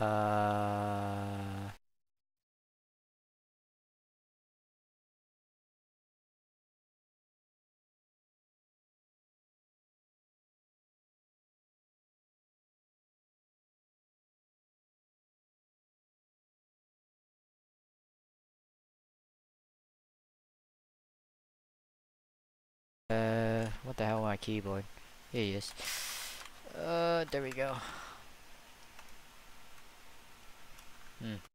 Uh. Uh, what the hell my keyboard? Here he is. Uh, there we go. Hmm.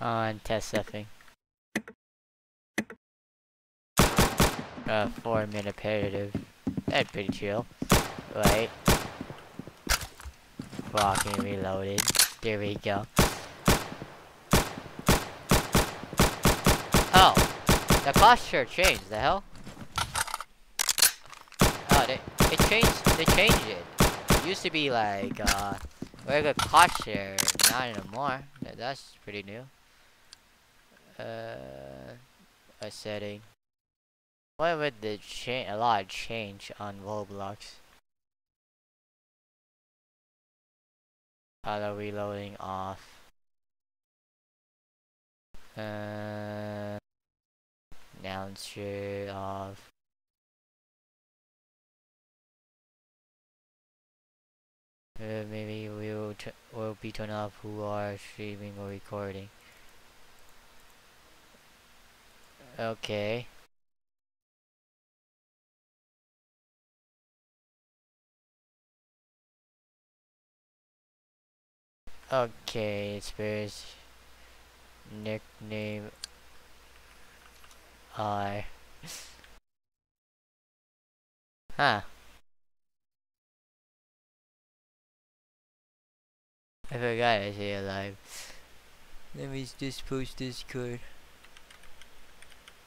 On test stuffing. Uh, four minute imperative. That's pretty chill. Right. Walking reloaded. There we go. Oh! The posture changed, the hell? Oh, they, they changed, they changed it. It used to be like, uh, regular posture, not anymore. That's pretty new. Uh, a setting. Why would the change a lot change on Roblox? Auto reloading off. Uh, announcer off. Uh, maybe we'll we'll be turned off who are streaming or recording. Okay. Okay, first nickname I Huh. I forgot I say alive. Let me just post this code.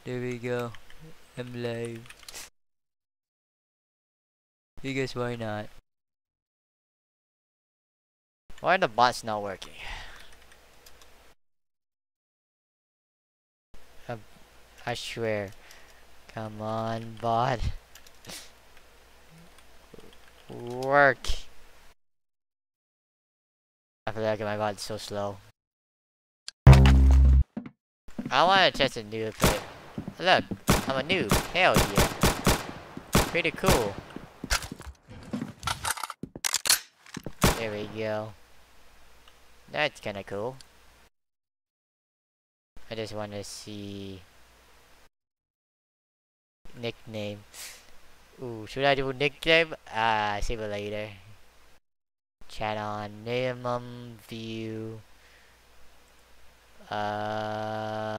There we go. I'm live. Because why not? Why are the bots not working? I, I swear. Come on, bot. Work. I feel like my bot's so slow. I want to test a new bit. Look, I'm a noob. Hell yeah. Pretty cool. There we go. That's kinda cool. I just wanna see... Nickname. Ooh, should I do nickname? Ah, save it later. Chat on minimum view. Uh...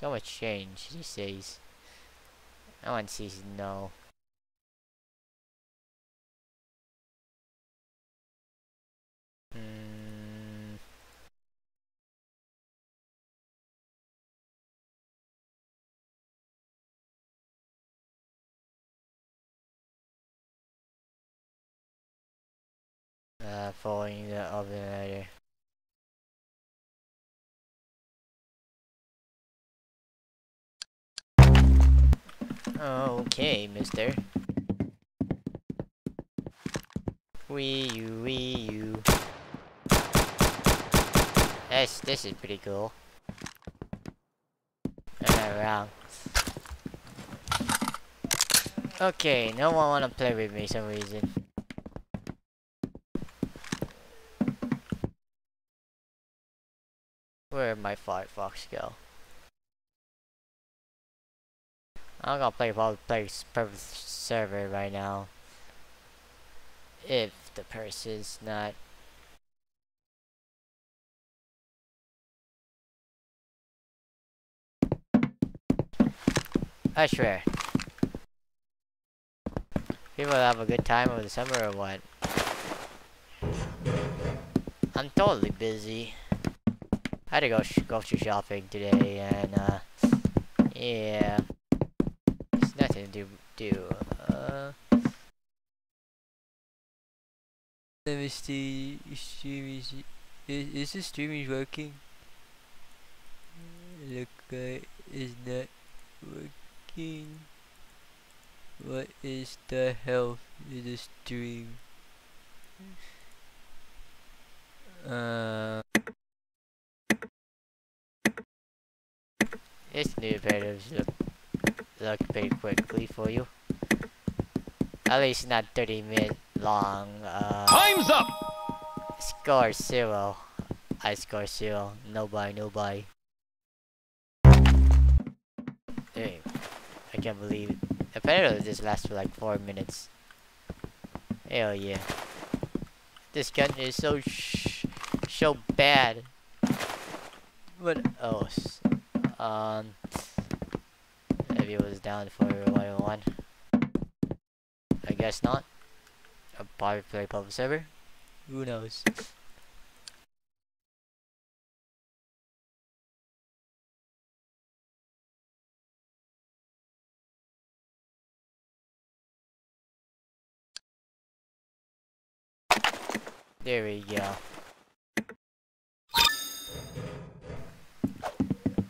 So much change these days. No one sees no. Hmm. Uh, following the other Okay, mister. Wee you, wee you. This, this is pretty cool. I'm wrong. Okay, no one wanna play with me some reason. Where'd my Firefox go? I'm gonna play public place server right now. If the purse is not I swear. People have a good time over the summer or what? I'm totally busy. I had to go sh grocery shopping today, and uh, yeah, it's nothing to do. Uh, let me see. Stream is is, is the streaming working? Look like it's not working. What is the health of the stream? Uh, this new videos look, look pretty quickly for you. At least not 30 minutes long. Uh, Time's up! Score zero. I score zero. No buy, no buy. Dang. I can't believe it. Apparently this lasts for like 4 minutes. Hell yeah. This gun is so sh so bad. What else? Um, it was down for 101. I guess not. I'll probably play public server. Who knows? There we go.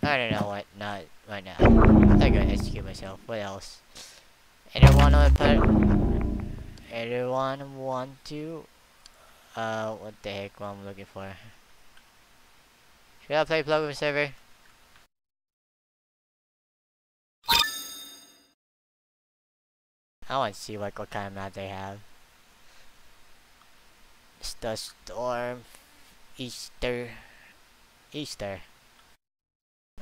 I don't know what, not right now. I'm gonna execute myself. What else? Anyone wanna put? Anyone want to? Uh, what the heck? What I'm looking for? Should I play plug server? I want to see like what kind of map they have. It's the storm Easter Easter.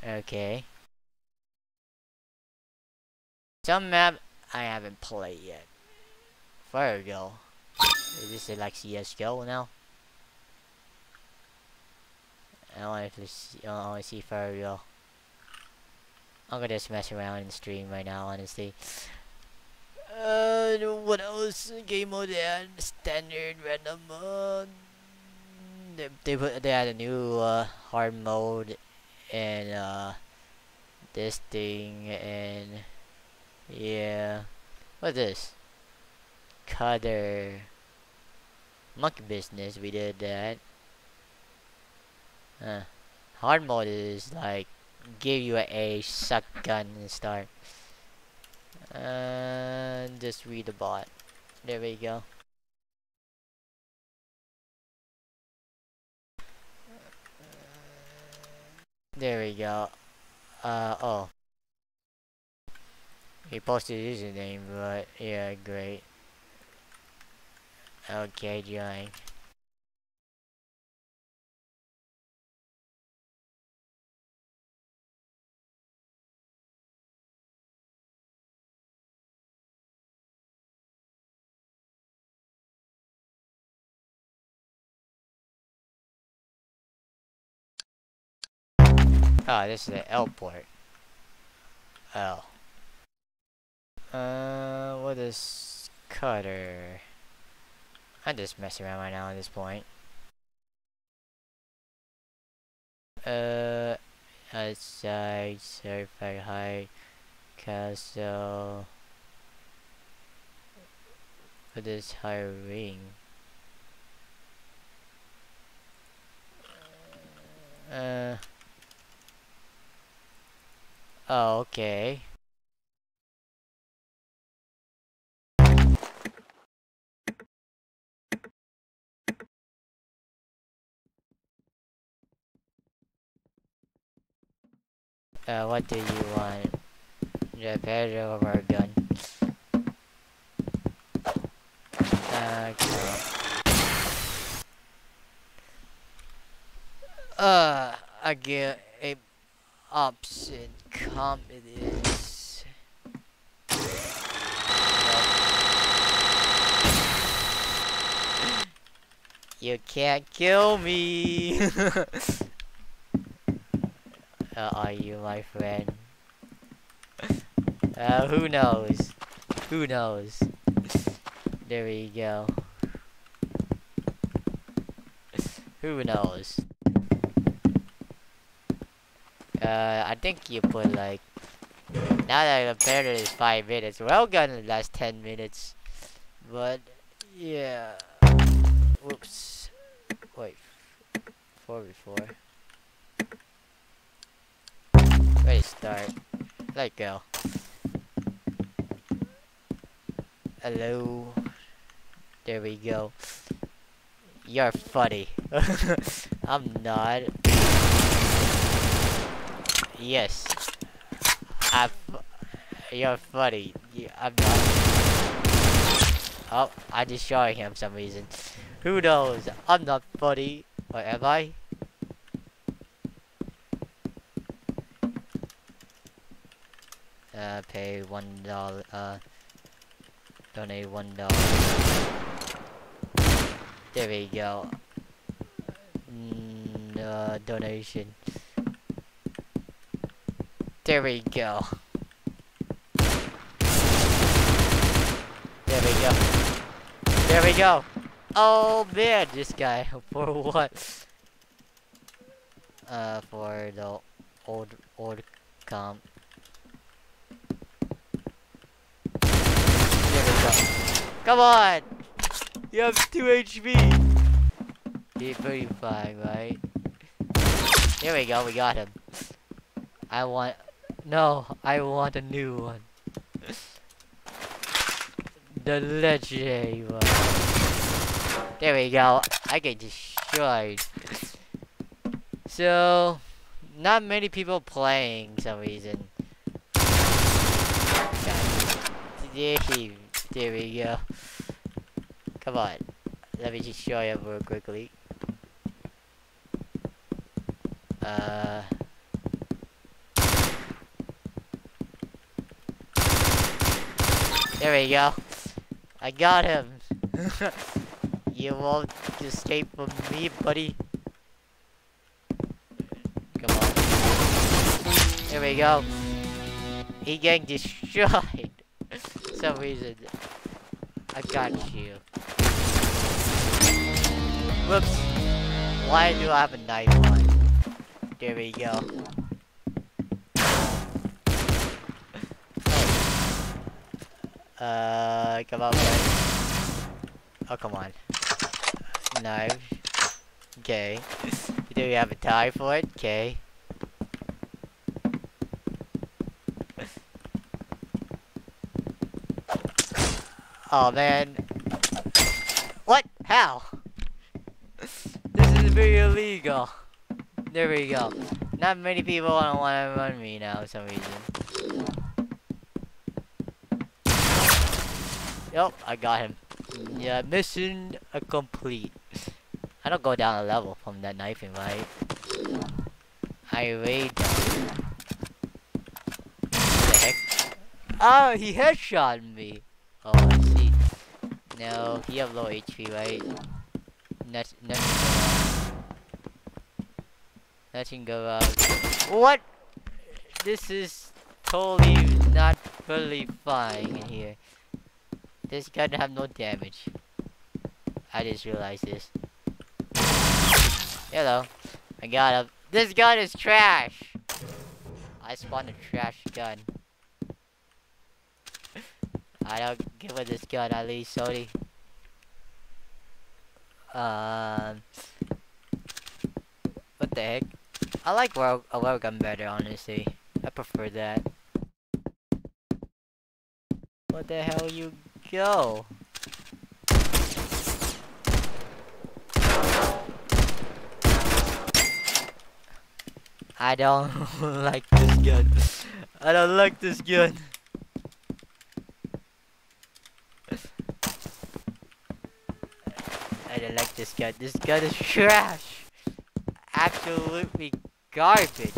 Okay. Some map I haven't played yet. Fargo. Is this like CSGO now? I want to see, I want to see Fargo. I'm gonna just mess around and stream right now, honestly. Uh, what else? Game mode and standard random mode. They they put they had a new uh, hard mode and uh this thing and yeah. What's this? Cutter. Monkey business. We did that. Uh, hard mode is like give you a suck gun and start. And just read the bot. There we go. There we go. Uh, oh. He posted his username, but yeah, great. Okay, join. Oh, this is the L port. L. Uh, what is cutter? I'm just messing around right now at this point. Uh, outside, certified high, castle. What is hiring? Uh. Oh, okay. Uh, what do you want? The better of our gun. Okay. Uh, I get a it is. You can't kill me! are you my friend? Uh, who knows? Who knows? There we go. Who knows? Uh, I think you put like... Now that I compared it is 5 minutes. Well gonna last 10 minutes. But, yeah. Whoops. Wait. 4 before. Ready start. Let go. Hello. There we go. You're funny. I'm not. Yes. I'm. You're funny. I'm not. Oh, I'm just showing him some reason. Who knows? I'm not funny. Or am I? Uh, pay one dollar. Uh, donate one dollar. There we go. Mm, uh, donation. There we go. There we go. There we go. Oh man, this guy. For what? Uh, for the old, old comp. There we go. Come on! You have 2 HP! You're pretty fine, right? There we go, we got him. I want... No, I want a new one. the legendary one. There we go. I get destroyed. So, not many people playing some reason. There, there we go. Come on. Let me just show you real quickly. Uh... There we go. I got him. you won't escape from me, buddy. Come on. There we go. He getting destroyed. Some reason. I got you. Whoops. Why do I have a knife on? There we go. Uh, come on, man. Oh, come on. Knife. Okay. Do we have a tie for it? Okay. Oh, man. What? How? This is very illegal. There we go. Not many people want to run me now for some reason. Yep, I got him. Yeah, mission complete. I don't go down a level from that knifing, right? I raid The heck? Oh, he headshot me. Oh. No, he have low HP, right? Not, nothing. Nothing go out. What? This is totally not fully fine in here. This gun have no damage. I just realized this. Hello. I got him. This gun is trash! I spawned a trash gun. I don't give a this gun at least, sorry. Um... What the heck? I like a well gun better, honestly. I prefer that. What the hell you go? I don't like this gun. I don't like this gun. I like this gun. This gun is trash. Absolutely garbage.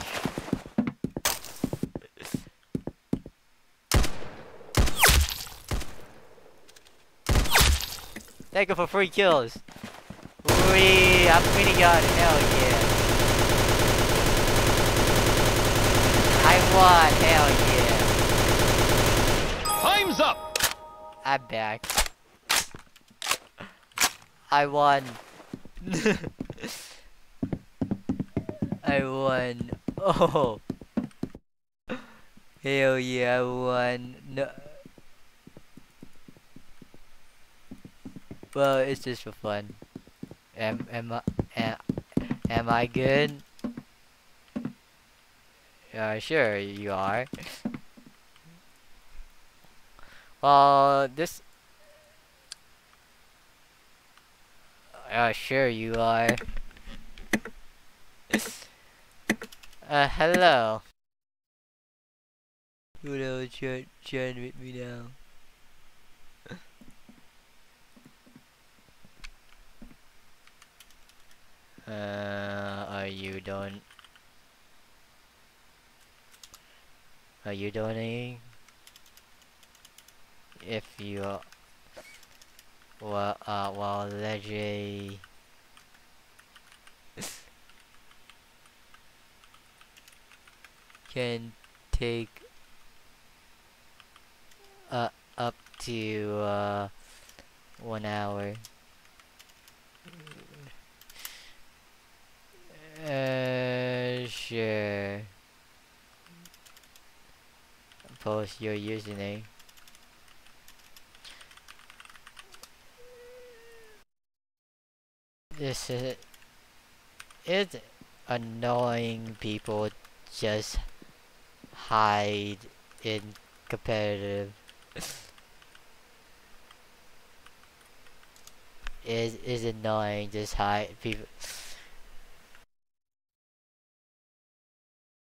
Thank you for free kills. Free, I'm pretty good. Hell yeah. I won. Hell yeah. Time's up! I'm back. I won. I won. Oh. Hell yeah, I won. No. Well, it's just for fun. Am am I am, am I good? Uh, sure you are. well, this. Uh, sure you are. uh, hello. Who knows join, join with me now? Uh, are you done? Are you donating? If you are, well, uh, well, Legend can take uh up to uh one hour. Uh, sure. Post your username. This is it's annoying people just hide in competitive. is is annoying just hide people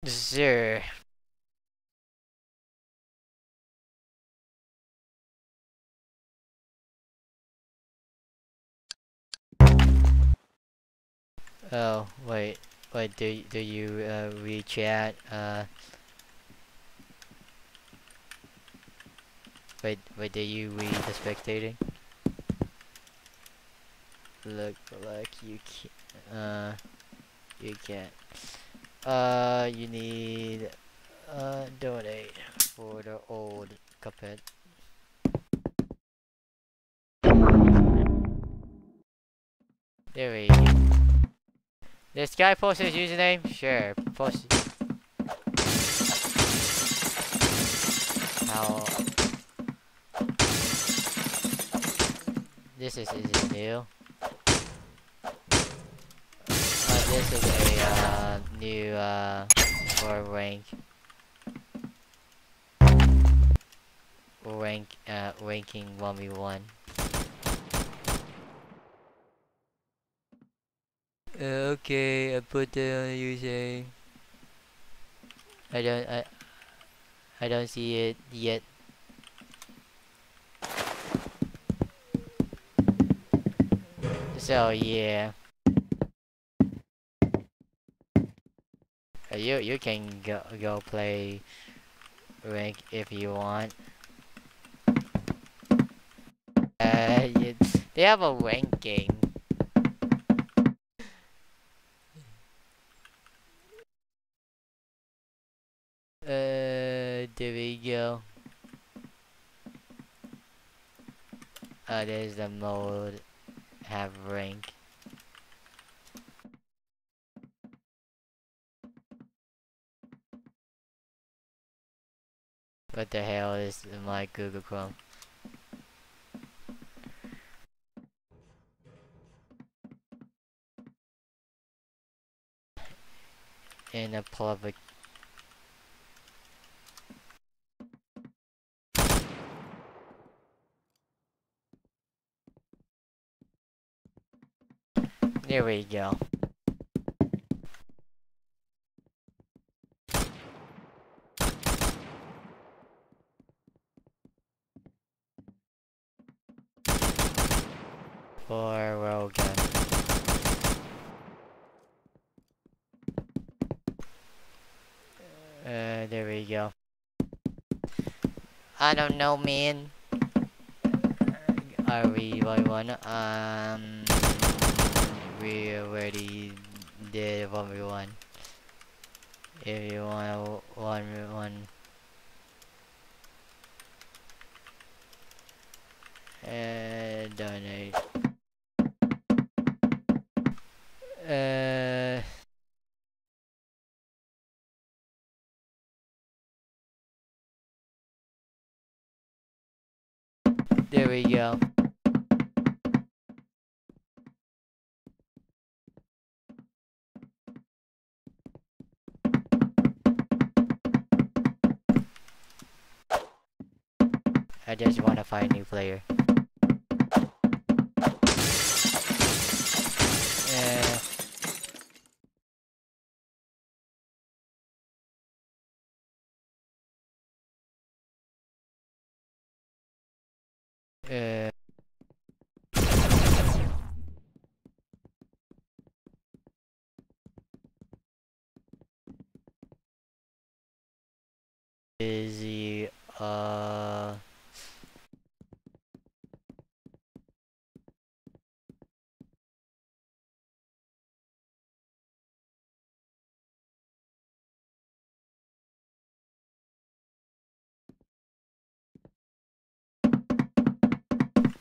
Sure. Oh, wait. Wait, do, do you uh, WeChat? Uh, wait, wait, do you read the spectating? Look like you can't. uh, you can't. Uh, you need uh donate for the old Cuphead. There we go. This guy posted his username? Sure, post How This is, is new? Uh, this is a uh, new uh for rank rank uh ranking 1v1 Uh, okay, I put on using. I don't, I, I don't see it yet. So yeah, Uh, you you can go go play rank if you want. Uh, they have a ranking. Uh, there we go. Uh, there's the mode, have rank. What the hell is my Google Chrome? In a public There we go. For Rogan. Uh, there we go. I don't know, man. Are we what one? Um, we already did one v one. If you want v one, And donate. Uh. There we go. Find a new player.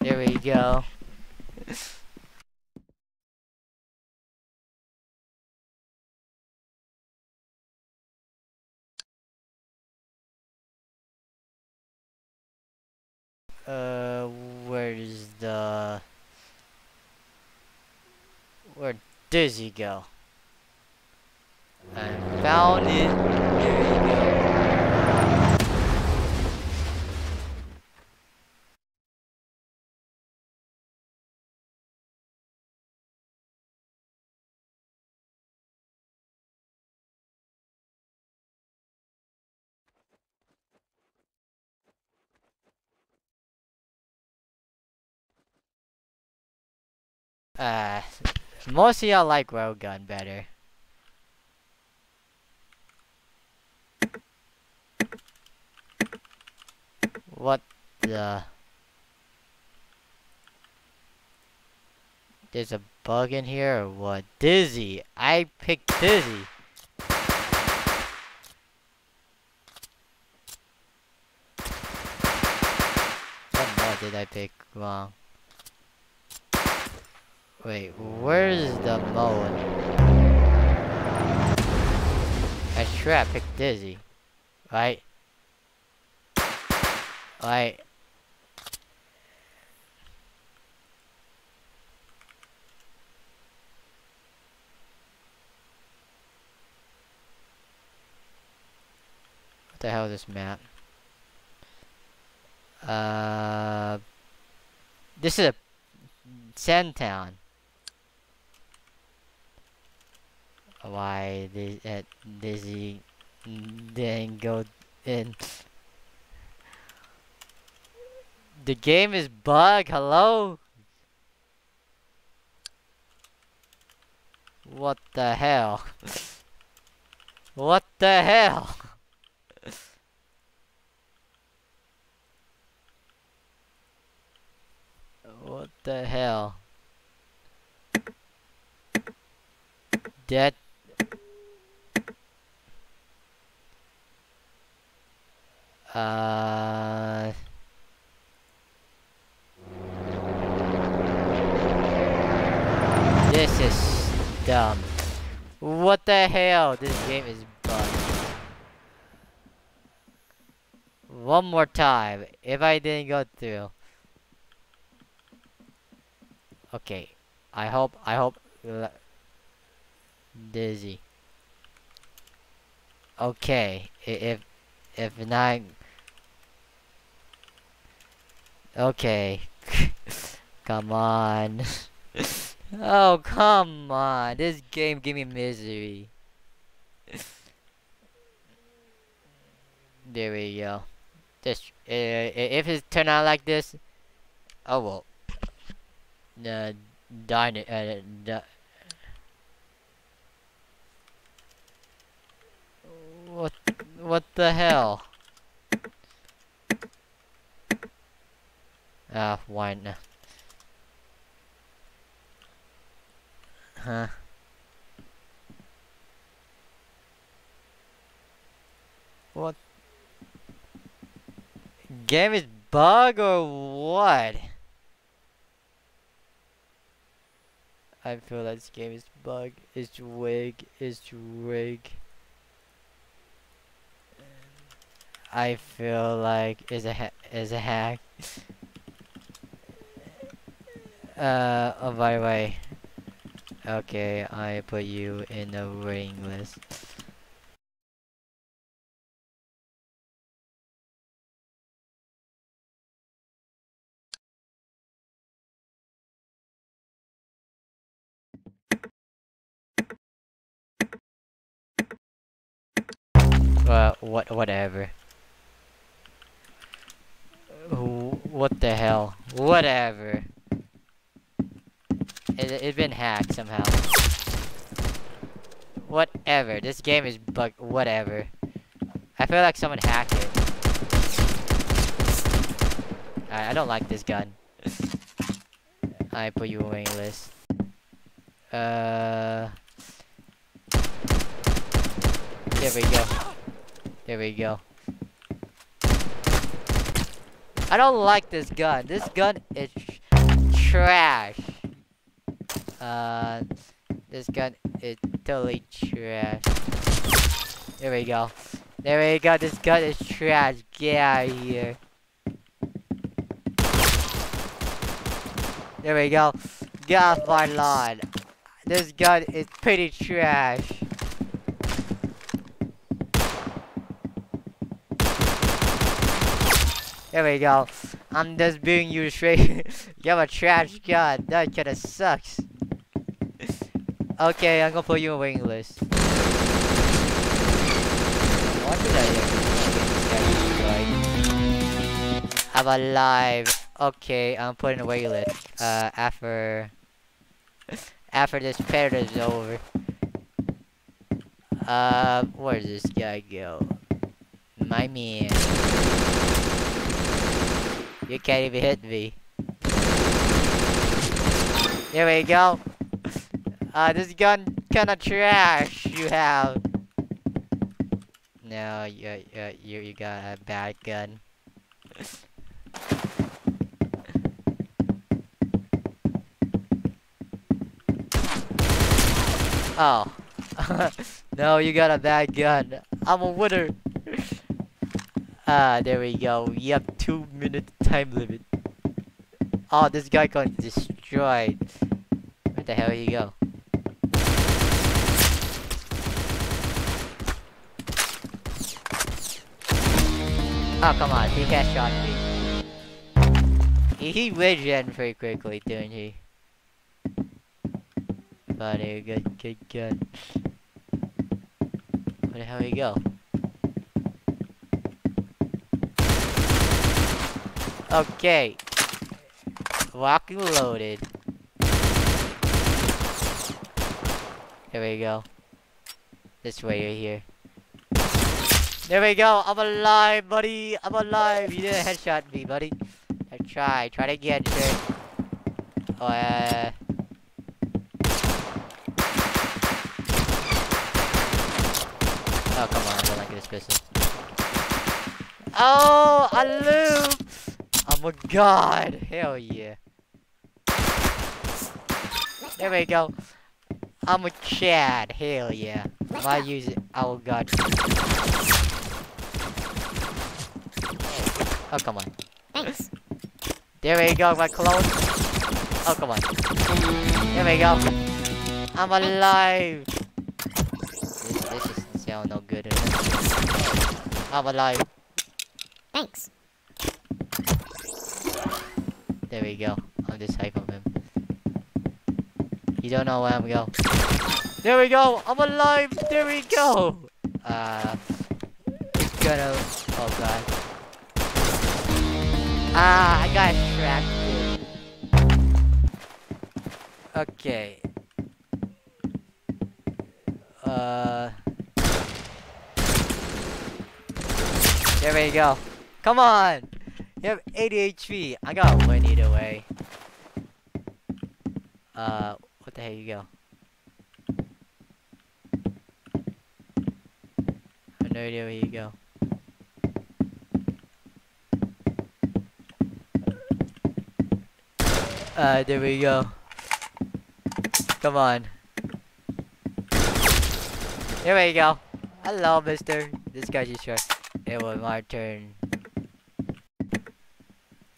There we go. uh, where is the... Where does he go? I found it. There you go. Uh, mostly I like Railgun better. What the? There's a bug in here or what? Dizzy! I picked Dizzy! What mod did I pick wrong? Wait, where's the mode? I sure I picked Dizzy. Right? Right. What the hell is this map? Uh, this is a Sandtown. Why did uh, Dizzy didn't go in? The game is bug. Hello. What the hell? what the hell? What the hell? That uh This is dumb. What the hell? This game is bugged. One more time. If I didn't go through. Okay. I hope, I hope, Dizzy. Okay, if, if not, okay, come on, oh come on, this game give me misery. there we go. Just, uh, if it turn out like this, oh well. Uh, dine uh, di what what the hell Ah, uh, one. Huh. What? Game is bug or what? I feel that this game is bug, it's wig, it's rig. I feel like is a is a hack uh. Oh, by the way. Okay, I put you in the waiting list. Well, what, whatever. What the hell? Whatever. It, it been hacked somehow. Whatever. This game is bug. Whatever. I feel like someone hacked it. I, don't like this gun. I put you away list. Uh. There we go. There we go. I don't like this gun. This gun is tr trash. Uh, this gun is totally trash. There we go. There we go. This gun is trash. Get out of here. There we go. Get off my lawn. This gun is pretty trash. There we go. I'm just being you straight. you have a trash gun. That kinda sucks. Okay, I'm gonna put you waiting list. What did I do? I'm alive. Okay, I'm putting a waiting list. Uh, after after this period is over. Uh, where does this guy go? My man. You can't even hit me. There we go. Uh, this gun kinda trash you have. No, you, you, you, got a bad gun. oh. no, you got a bad gun. I'm a winner. Ah, there we go. You have two minute time limit. Oh, this guy got destroyed. Where the hell you go? Oh, come on. He can't shot me. He, he regen pretty quickly, didn't he? Funny, good, good good. Where the hell you go? Okay. Walking loaded. Here we go. This way right here. There we go. I'm alive, buddy. I'm alive. You didn't headshot me, buddy. I try. Try to get sir. Oh, uh... Oh, come on. I don't like this pistol. Oh, I lose. Oh my god! Hell yeah. There we go. I'm a Chad. Hell yeah. If I use it, oh god. Oh, come on. Thanks. There we go, my clone. Oh, come on. There we go. I'm alive. This, this is sound no good. I'm alive. Thanks. There we go. I'm just hype on him. You don't know where I'm going. There we go! I'm alive! There we go! Uh... Gonna... Oh god. Ah, I got distracted. Okay. Uh... There we go. Come on! You have 80 HP. I got one either way. Uh, what the hell you go? I have no idea where you go. Uh, there we go. Come on. Here we go. Hello, mister. This guy's just short. It was my turn.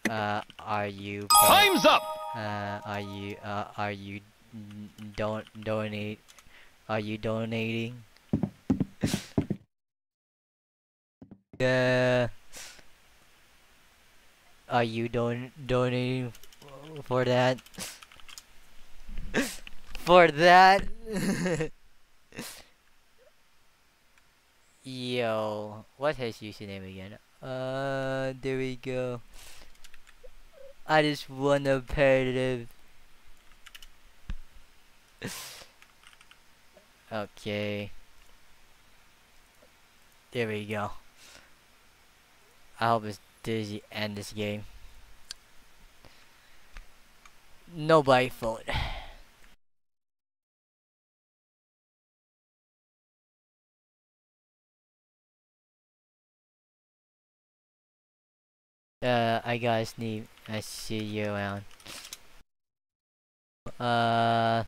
Uh, are you... Time's up! Uh, are you, uh, are you don't donate? Are you donating? yeah. Are you don donating for that? for that? Yo, what's his username again? Uh, there we go. I just want competitive. okay. There we go. I hope it's dizzy end this game. Nobody fault. Uh, I gotta sneak. I see you around. Uh.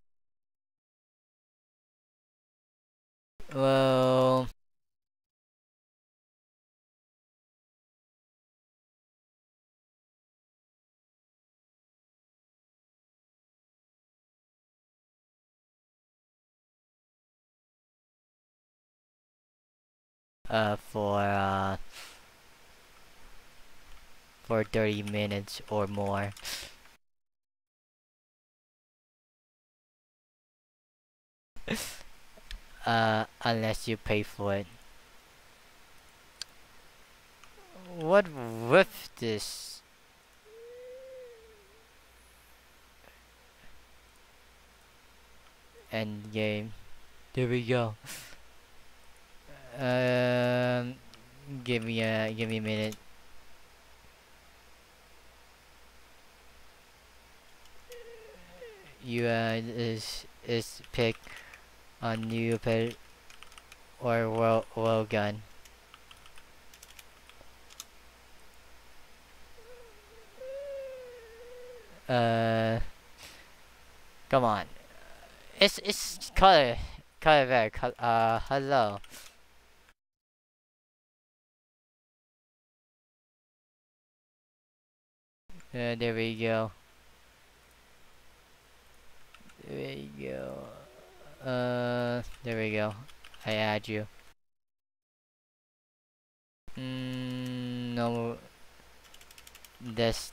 Well. Uh, for uh. For 30 minutes or more. uh, unless you pay for it. What with this? End game. There we go. Um, give me a give me a minute. You uh is is pick a new pet or well railgun. Uh, come on. It's it's color color very col uh hello. Uh, there we go. There we go. Uh, there we go. I add you. Mm, no. This,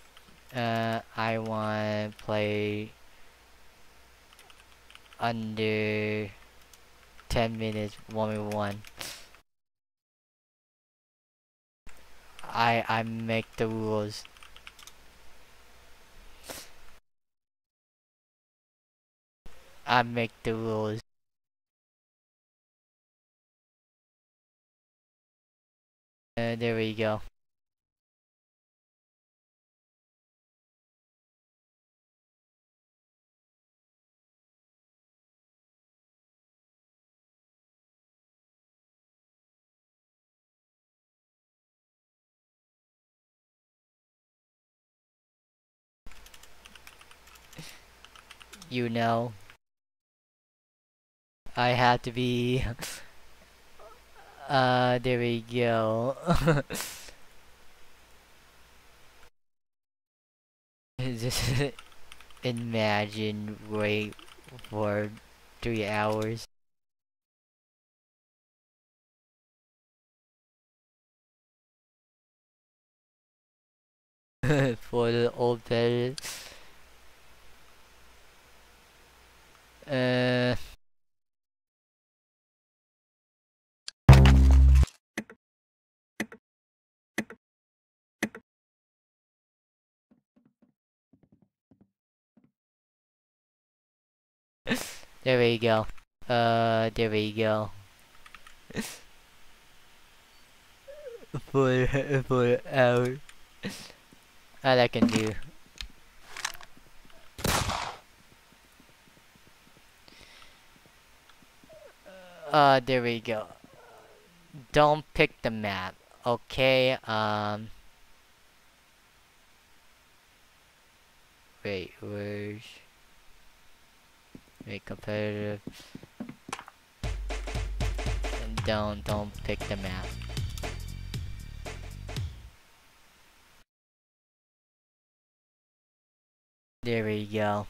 uh, I want to play under 10 minutes, 1v1. I, I make the rules. I make the rules. Uh, there we go. You know. I have to be. uh, there we go. Just imagine wait for three hours. for the old bed. Uh. There we go. Uh, there we go. for for hour. All I can do. Uh, there we go. Don't pick the map, okay? Um. Wait, where's? Make competitive. Uh, and don't don't pick the map. There we go.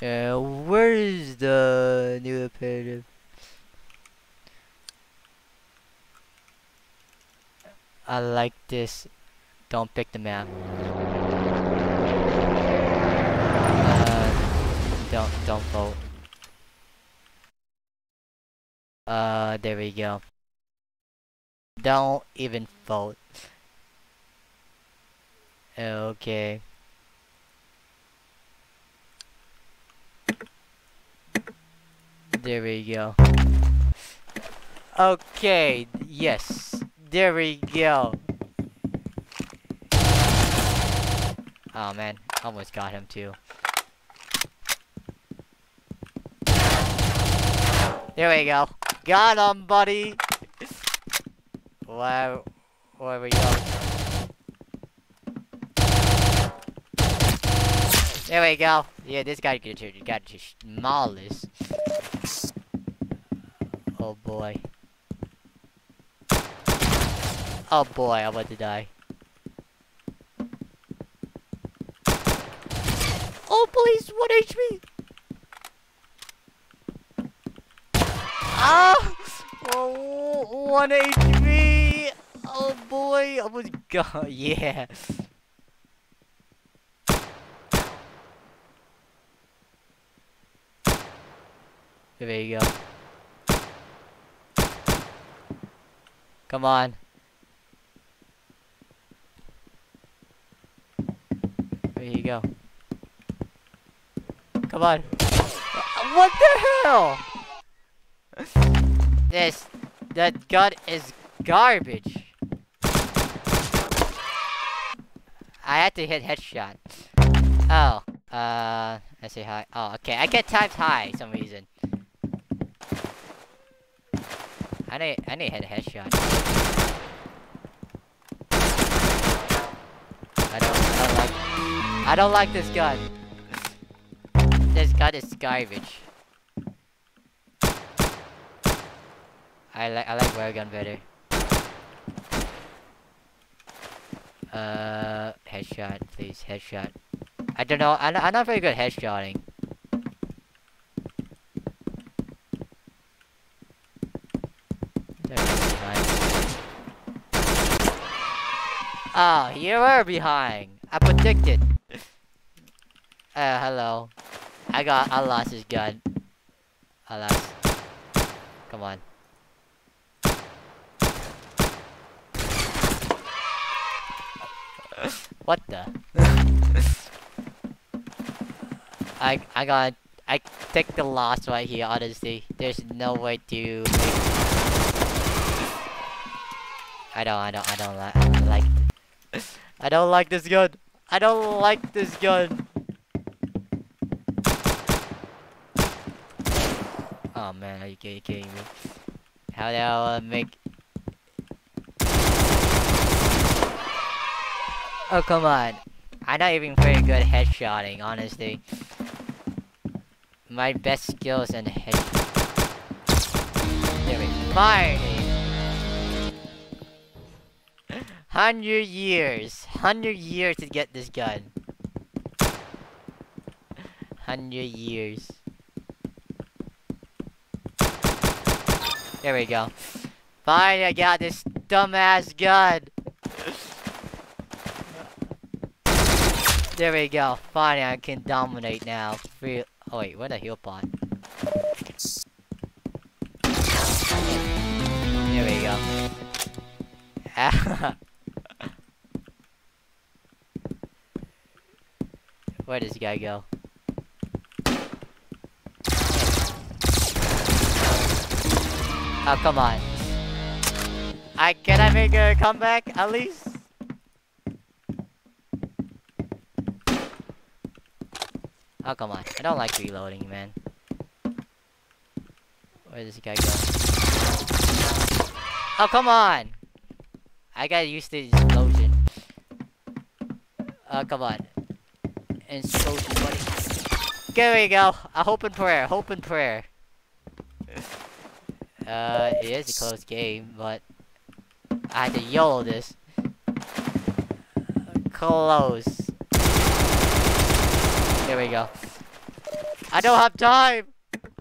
Uh, where is the new imperative? I like this. Don't pick the map. Uh, don't don't vote. Uh, there we go. Don't even vote. Okay. There we go. Okay, yes. There we go. Oh man, almost got him too. There we go. Got him, buddy. Wow. Where we go? There we go. Yeah, this guy got to got to. Oh boy. Oh boy, I'm about to die. Oh please, one HP. Ah! Oh, one HP. Oh boy, I was gone. Yeah. There you go. Come on. There you go. Come on. What the hell? This, that gun is garbage. I had to hit headshot. Oh, uh, I say hi. Oh, okay. I get times high some reason. I need, I need hit a headshot. I don't, I don't like, I don't like this gun. This gun is garbage. I like, I like railgun better. Uh, headshot, please, headshot. I don't know, I'm, I'm not very good at headshotting. There you go, behind. Oh, you were behind. I predicted. Uh, hello. I got, I lost his gun. I lost. Come on. what the? I, I got, I take the loss right here, honestly. There's no way to I don't, I don't, I don't like, I don't like, I don't like this gun. I don't like this gun. Oh man, are you kidding, me? How do I uh, make? Oh come on, I'm not even very good headshotting, honestly. My best skills in head. There we go. Finally. Hundred years. Hundred years to get this gun. Hundred years. There we go. Finally, I got this dumbass gun. There we go. Finally, I can dominate now. Free oh wait, where the heal pod? There we go. Ah, Where does this guy go? Oh, come on. I can I make a comeback at least? Oh, come on. I don't like reloading, man. Where does this guy go? Oh, come on! I got used to the explosion. Oh, come on. Explosion, buddy. There we go. A hope and prayer. Hope and prayer. Uh, it is a close game, but I had to YOLO this. Close. There we go. I don't have time!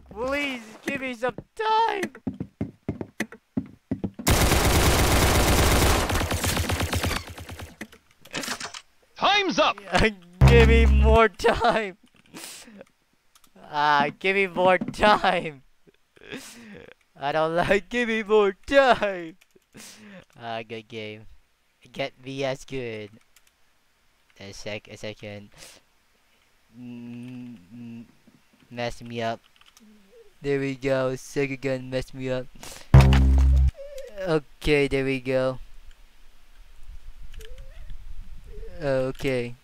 Please, give me some time! Time's up! give me more time! Ah, give me more time! I don't like, give me more time! Ah, good game. Get me as good. A sec, a second. Mm, mess me up. There we go. Second gun messed me up. Okay, there we go. Okay.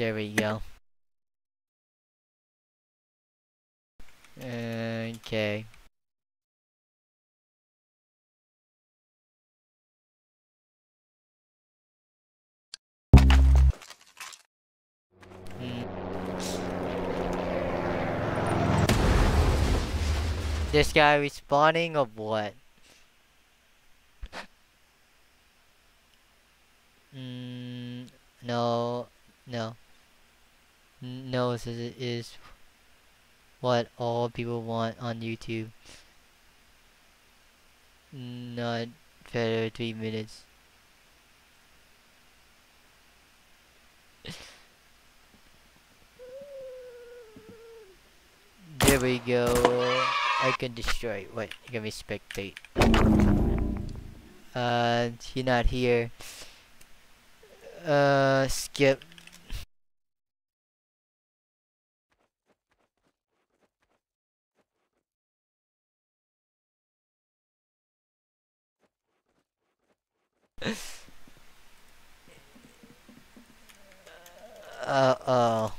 There we go. Okay. Hmm. This guy respawning or what? Mm, no, no. No, this is, what all people want on YouTube. Not better three minutes. There we go. I can destroy. What? You can be spectate. Uh, you're not here. Uh, skip. Uh oh.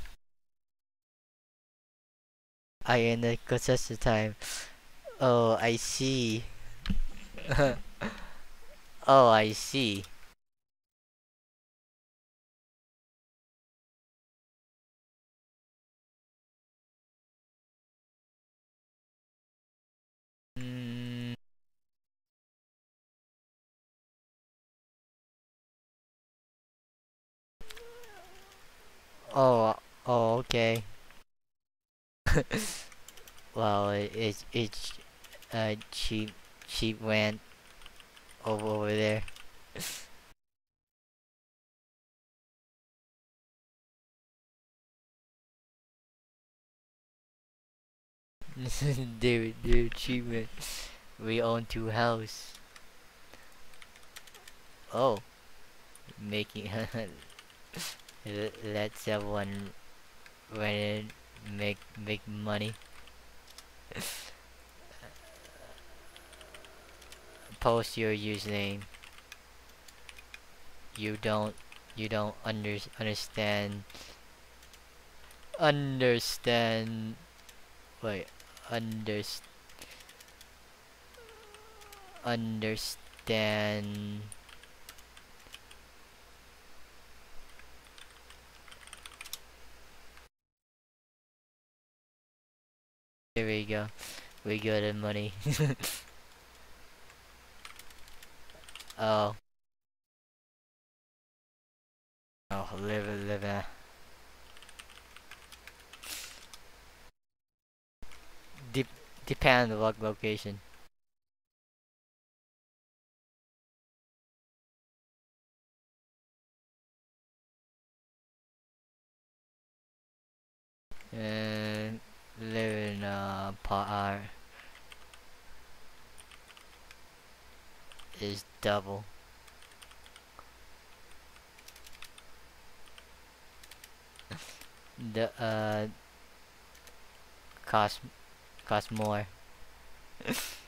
I in the contested time. Oh, I see. oh, I see. Mm. Oh, oh, okay. well, it, it's it's uh cheap cheap went over over there. dude, dude, cheap. We own two house. Oh, making L- let someone run in, make make money. Post your username. You don't you don't under understand understand wait underst understand Here we go. We got the money. oh. Oh, live it, live it. Dep depend on what location. And live in par is double. the uh cost cost more.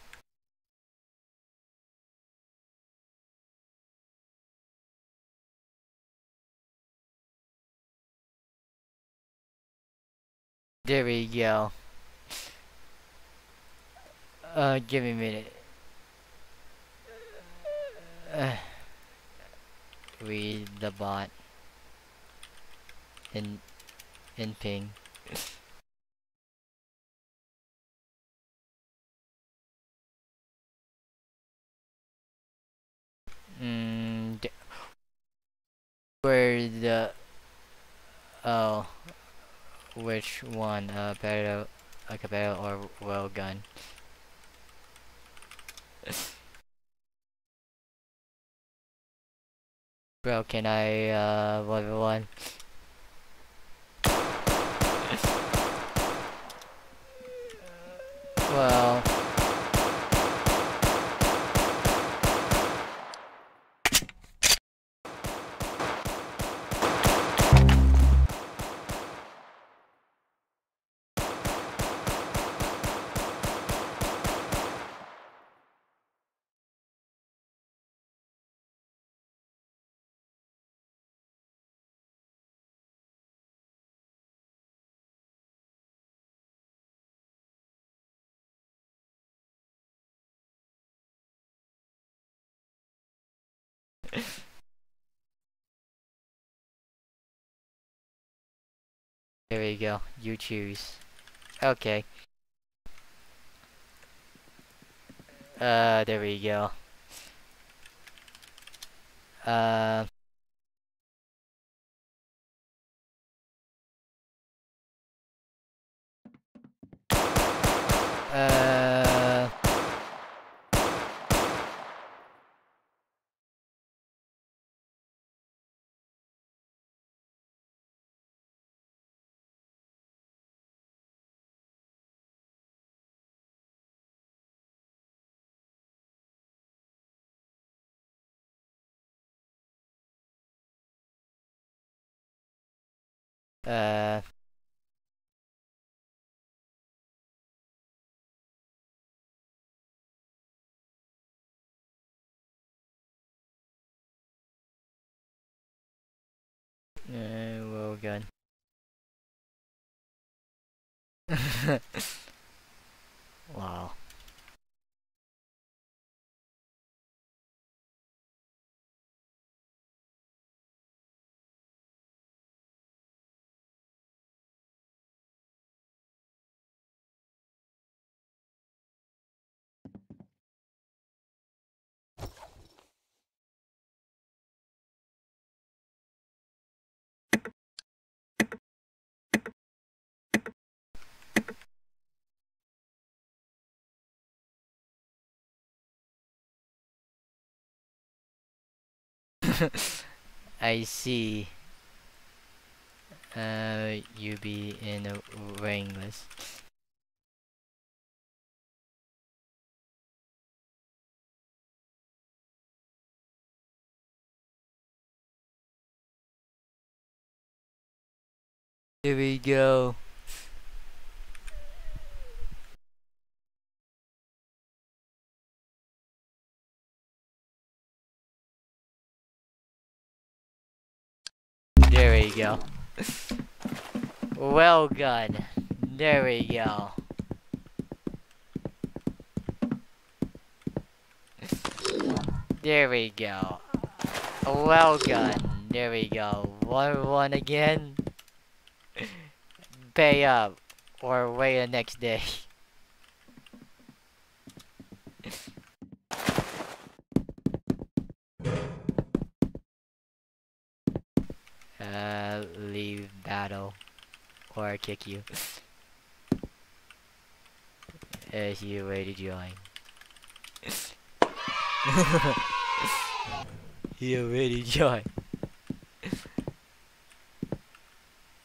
There we go. Uh, give me a minute. Uh, read the bot. In, in ping. Mm, where the oh which one uh better a cabello or railgun? Bro can I uh level one? Well There you go. You choose. Okay. Uh, there we go. Uh. Uh. Uh. Uh, railgun. wow. I see. Uh, you be in a ringless. Here we go. There we go. well done. There we go. There we go. Well done. There we go. One one again. Pay up or wait the next day. Uh, leave battle or I kick you. As you ready to join. you ready to join.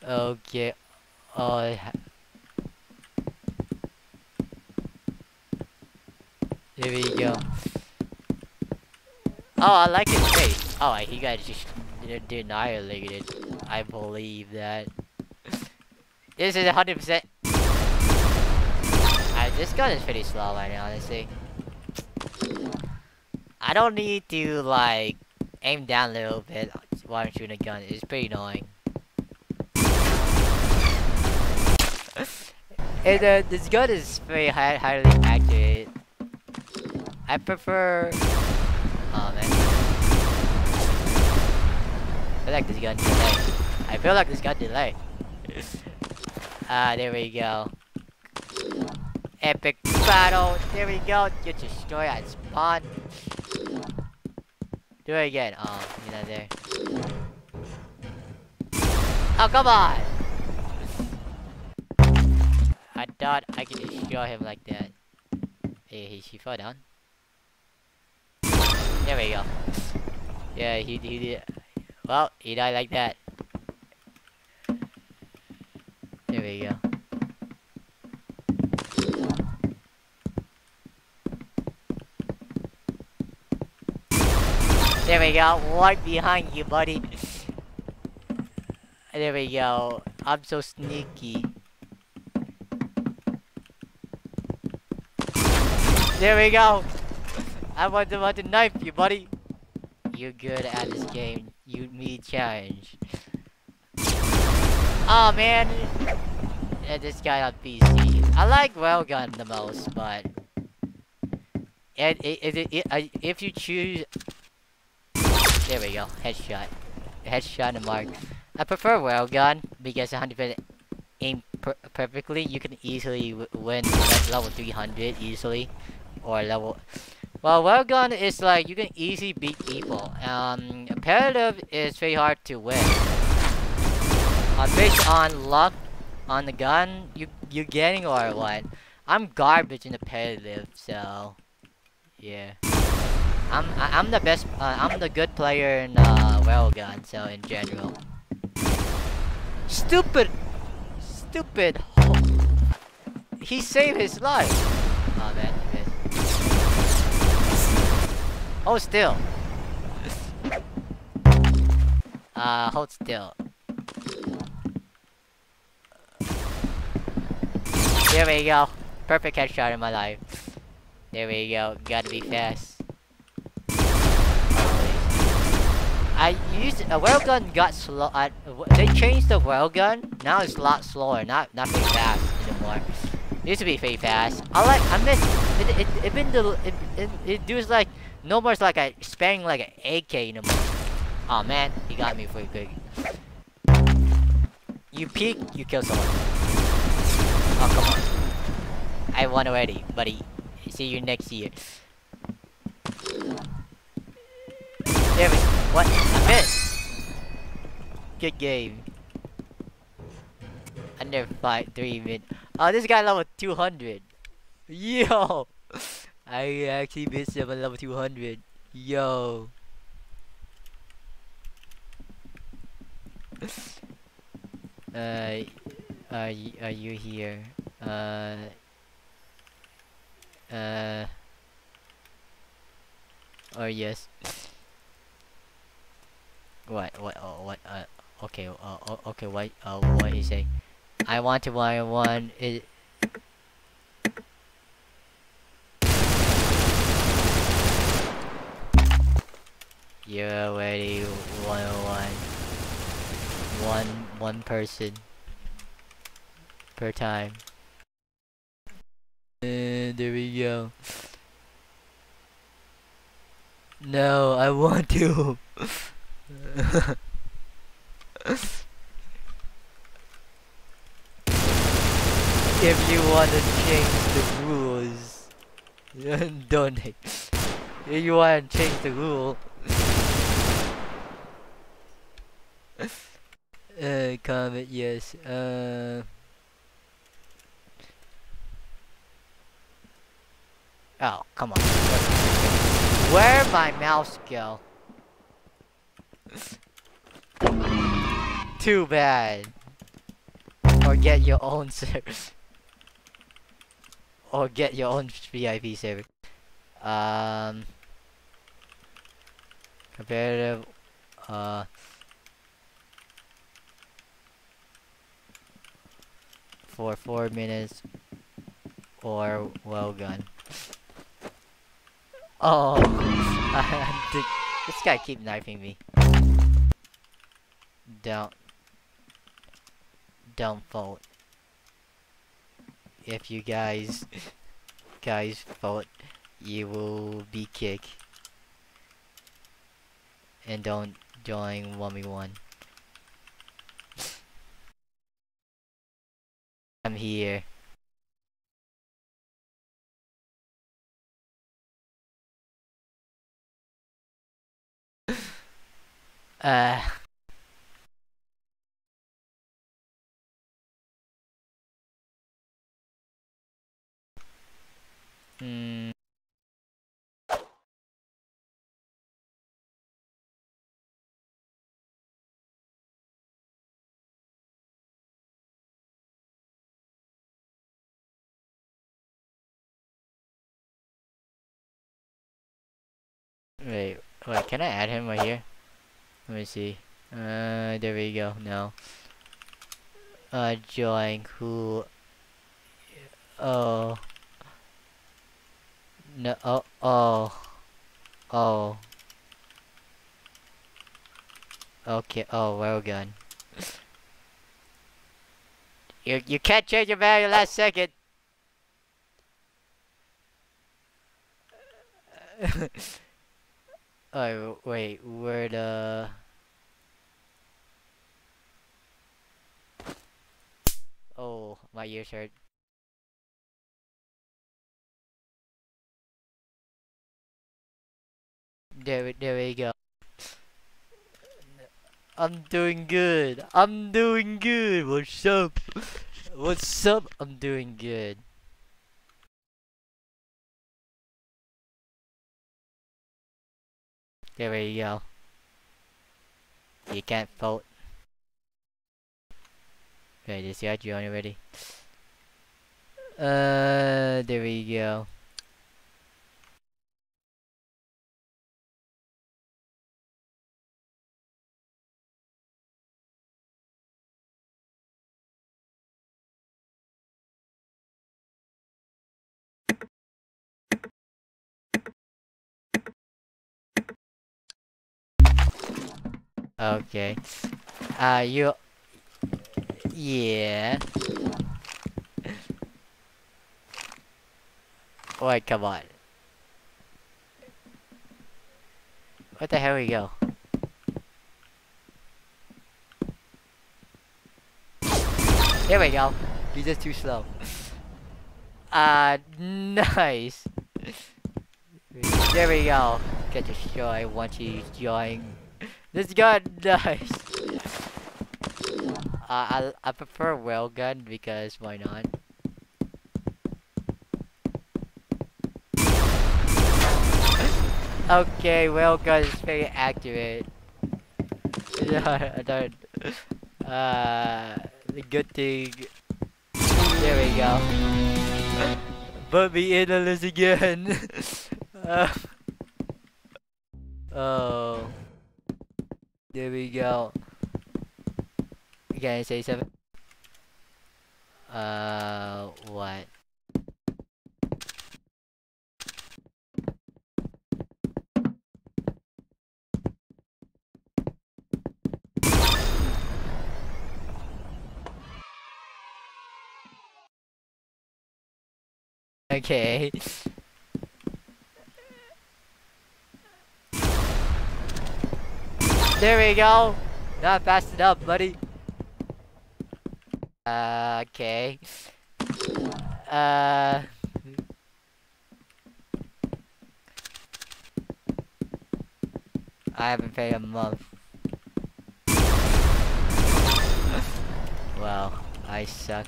okay. Oh, Here we go. Oh, I like his face. Oh, he got just de- annihilated. I believe that. This is 100%. Uh, this gun is pretty slow right now, honestly. I don't need to, like, aim down a little bit while I'm shooting a gun. It's pretty annoying. And uh, this gun is very high, highly accurate. I prefer. Oh man. I feel like this gun delay. I feel like this gun delay. Ah, there we go. Epic battle. There we go. You destroy at spawn. Do it again. Oh, you're not there. Oh, come on! I thought I could destroy him like that. Hey, he, he fell down. There we go. Yeah, he, he did. Well, he died like that. There we go. There we go. Right behind you, buddy. There we go. I'm so sneaky. There we go. I want to want to knife you, buddy. You're good at this game. You need challenge. Oh man. This guy on PC. I like Railgun the most, but and it, it, it, if you choose, there we go, headshot, headshot and mark. I prefer Railgun because 100% aim per perfectly. You can easily win level 300 easily, or level. Well, Railgun is like you can easily beat people. Um, competitive is very hard to win. Uh, based on luck on the gun you you getting or what? I'm garbage in competitive, so yeah. I'm I, I'm the best. Uh, I'm the good player in uh, railgun, so in general. Stupid, stupid. He saved his life. Oh man. Hold still. Uh, hold still. There we go. Perfect headshot in my life. There we go. Gotta be fast. I used a railgun got slow. W- they changed the railgun. Now it's a lot slower. Not not very fast anymore. It used to be very fast. I like. I miss. It it it been the it it, it does like no more It's like a spamming like an AK anymore. Oh man, he got me for a quick. You peek, you kill someone. Oh come on. I won already, buddy. See you next year. Damn it. What? I missed. Good game. Under five, three minutes. Oh, this guy level 200. Yo! I actually missed him at level 200. Yo. Uh, are you, are you here? Uh, uh, or yes. What? What? Oh, what? Uh, okay. Uh, o- okay. What? Uh, what you say? I want to one one. It. You're already one on one. One person per time. And there we go. No, I want to. if you want to change the rules, donate. If you want to change the rule, uh, comment yes. Uh. Oh, come on. Where my mouse go? Too bad. Or get your own server. or get your own VIP server. Um competitive uh for four minutes or railgun. Oh, this guy keep knifing me. Don't, don't vote. if you guys guys vote, you will be kicked. And don't join 1v1. I'm here. Uh Hmm. Wait, wait, can I add him right here? Let me see. Uh, there we go. No. Uh, join who? Oh. No. Oh. Oh. Oh. Okay. Oh, well done. you you can't change your value last second. oh wait, where the? Oh, my ears hurt. There, there we go. I'm doing good. I'm doing good. What's up? What's up? I'm doing good. There we go. You can't vote. Wait, is that you already? Uh, there we go. Okay. Uh, you. Yeah. Wait, come on. What the hell we go? There we go. He's just too slow. Uh, nice. There we go. Get destroyed once he's joined. This gun, nice. Uh, I I prefer railgun because why not? okay, railgun is very accurate. I don't. Uh, the good thing. There we go. Put me in the again. uh, oh. There we go. Can I say seven? Uh, what? Okay. There we go. Not fast enough, buddy. Uh, okay. Uh. I haven't paid a month. wow, I suck.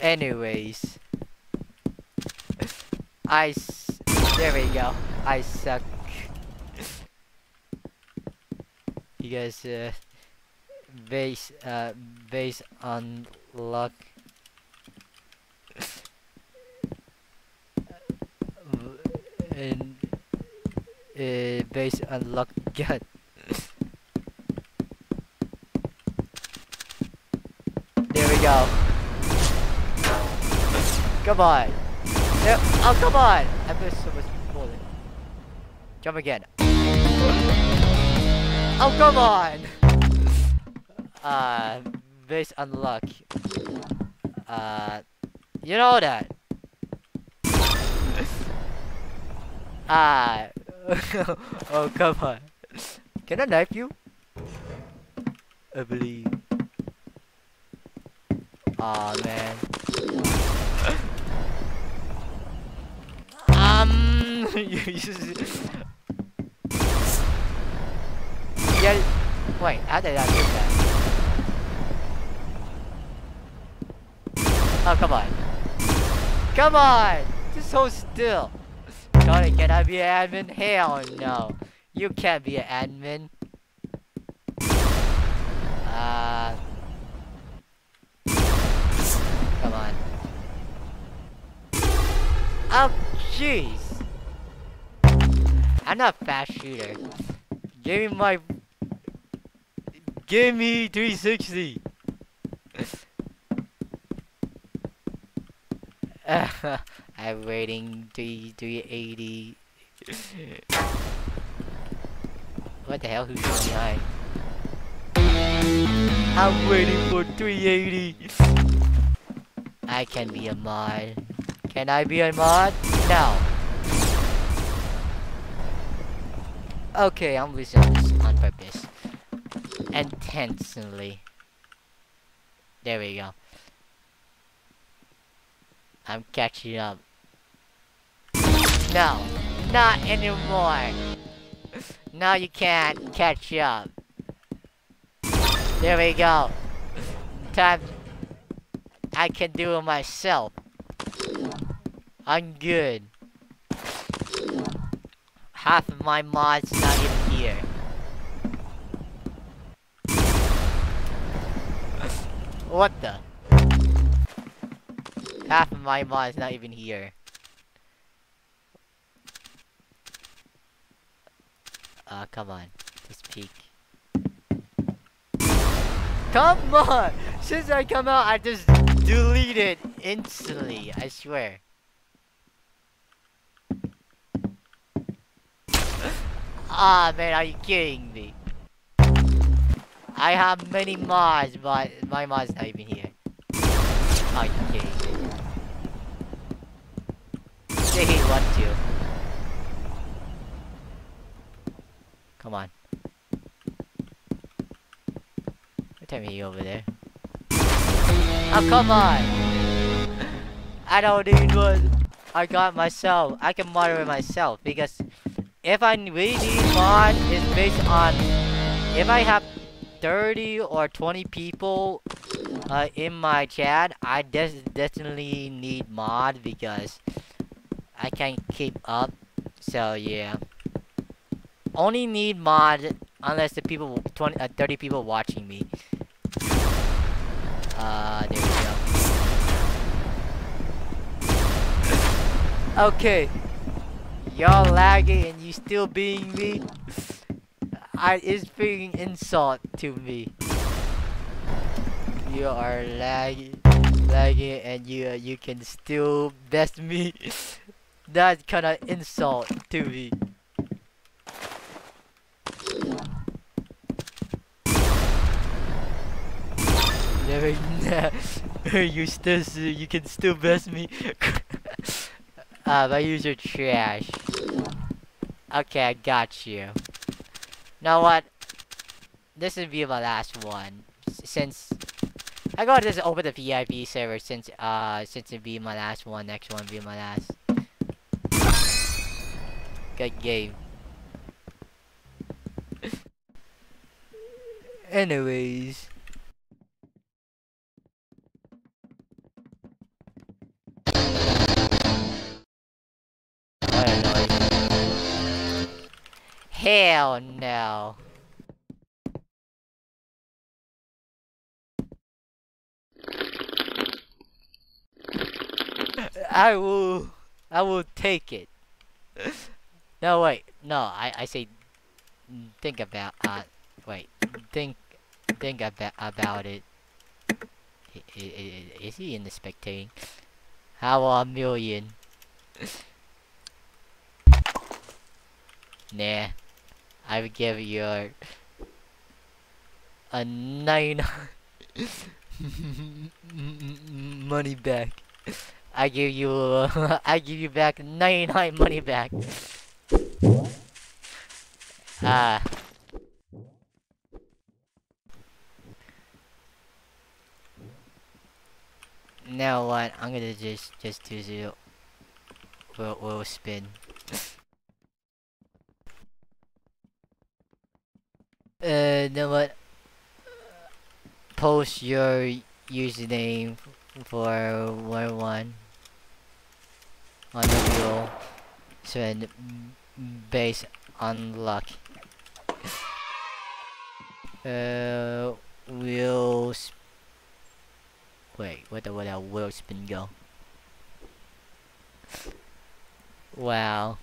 Anyways. There we go. I suck. you guys uh base uh base on luck and uh based on luck gut there we go come on Yep. Oh, come on! I missed so much bullet. Jump again. Oh, come on! Uh, base unlock. Uh, you know that. Ah. oh, come on. Can I knife you? I believe. Aw, man. Yeah, wait, how did I do that? Oh, come on. Come on! Just hold still. Tony, can I be an admin? Hell no. You can't be an admin. Uh... Come on. Oh, jeez. I'm not a fast shooter. Give me my... Give me 360. I'm waiting 3, 380. what the hell? Who's behind? I'm waiting for 380. I can be a mod. Can I be a mod? No. Okay, I'm losing this on purpose. Intentionally. There we go. I'm catching up. No, not anymore. Now you can't catch up. There we go. Time. I can do it myself. I'm good. Half of my mods not even here. what the? Half of my mods not even here. Uh, come on. Just peek. Come on! Since I come out, I just delete it instantly. I swear. Ah, man, are you kidding me? I have many mods, but my mod's not even here. Are you kidding me? He want to. Come on. What time are you over there? Oh, come on! I don't need one. I got myself. I can moderate myself because if I really need mod is based on if I have 30 or 20 people uh, in my chat, I des definitely need mod because I can't keep up. So yeah, only need mod unless the people 20 uh, 30 people watching me. Uh, there we go. okay. Y'all lagging and you still being me? I is being insult to me. You are lagging, lagging, and you uh, you can still best me. That's kind of insult to me. You still you can still best me. uh, my user trash. Okay, I got you. Now what? This would be my last one. Since I got this open the VIP server since uh since it be my last one, next one be my last. Good game. Anyways. Hell no. I will I will take it. no wait, no, I I say think about uh wait, think think about about it. Is he in the spectating? How a million? nah, I would give you a nine money back. I give you uh, I give you back 99 money back. Ah. Now what? I'm gonna just just do zero. We'll, we'll spin. Uh, what? Post your username for one one on the wheel. So and base on luck. Uh, will wait. Where the where the will spin go? Wow.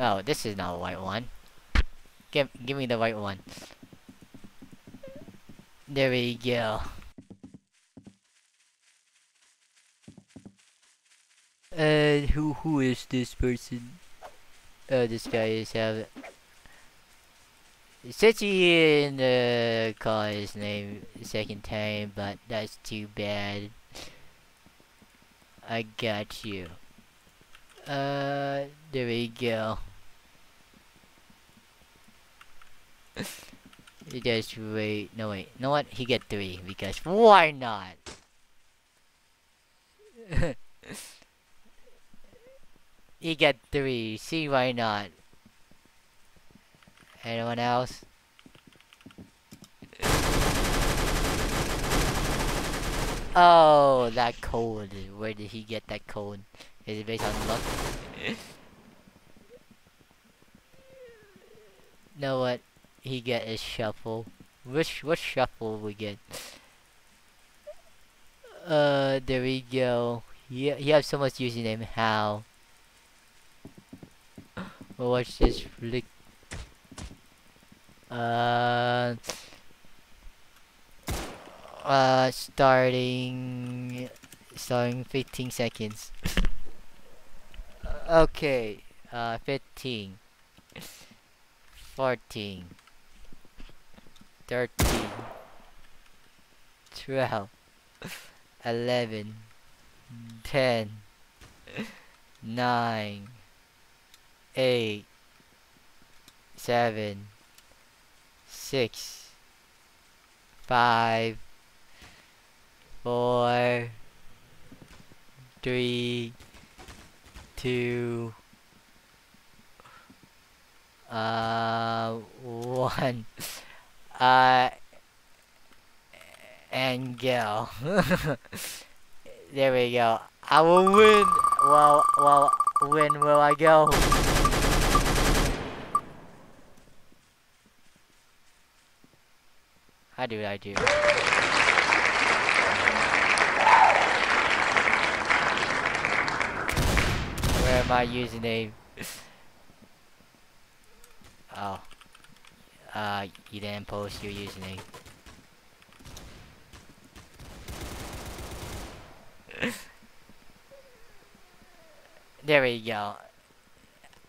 Oh, this is not a white one. Give give me the white one. There we go. And who who is this person? Oh, this guy is have. Since he in the call his name second time, but that's too bad. I got you. Uh, there we go. You guys wait. No wait. You know what? He get three because why not? he get three. See why not? Anyone else? Oh, that code. Where did he get that code? Is it based on luck? know what? He get is shuffle. Which what shuffle we get? Uh, there we go. He he has so much username. How? Well, watch this flick. Uh. Uh, starting, starting 15 seconds. okay, uh, 15, 14, 13, 12, 11, 10, 9, 8, 7, 6, 5, four, three, two, uh, one, uh, and go. there we go. I will win. Well, well, when will I go? How do I do? Where my username? oh. Uh, you didn't post your username. there we go.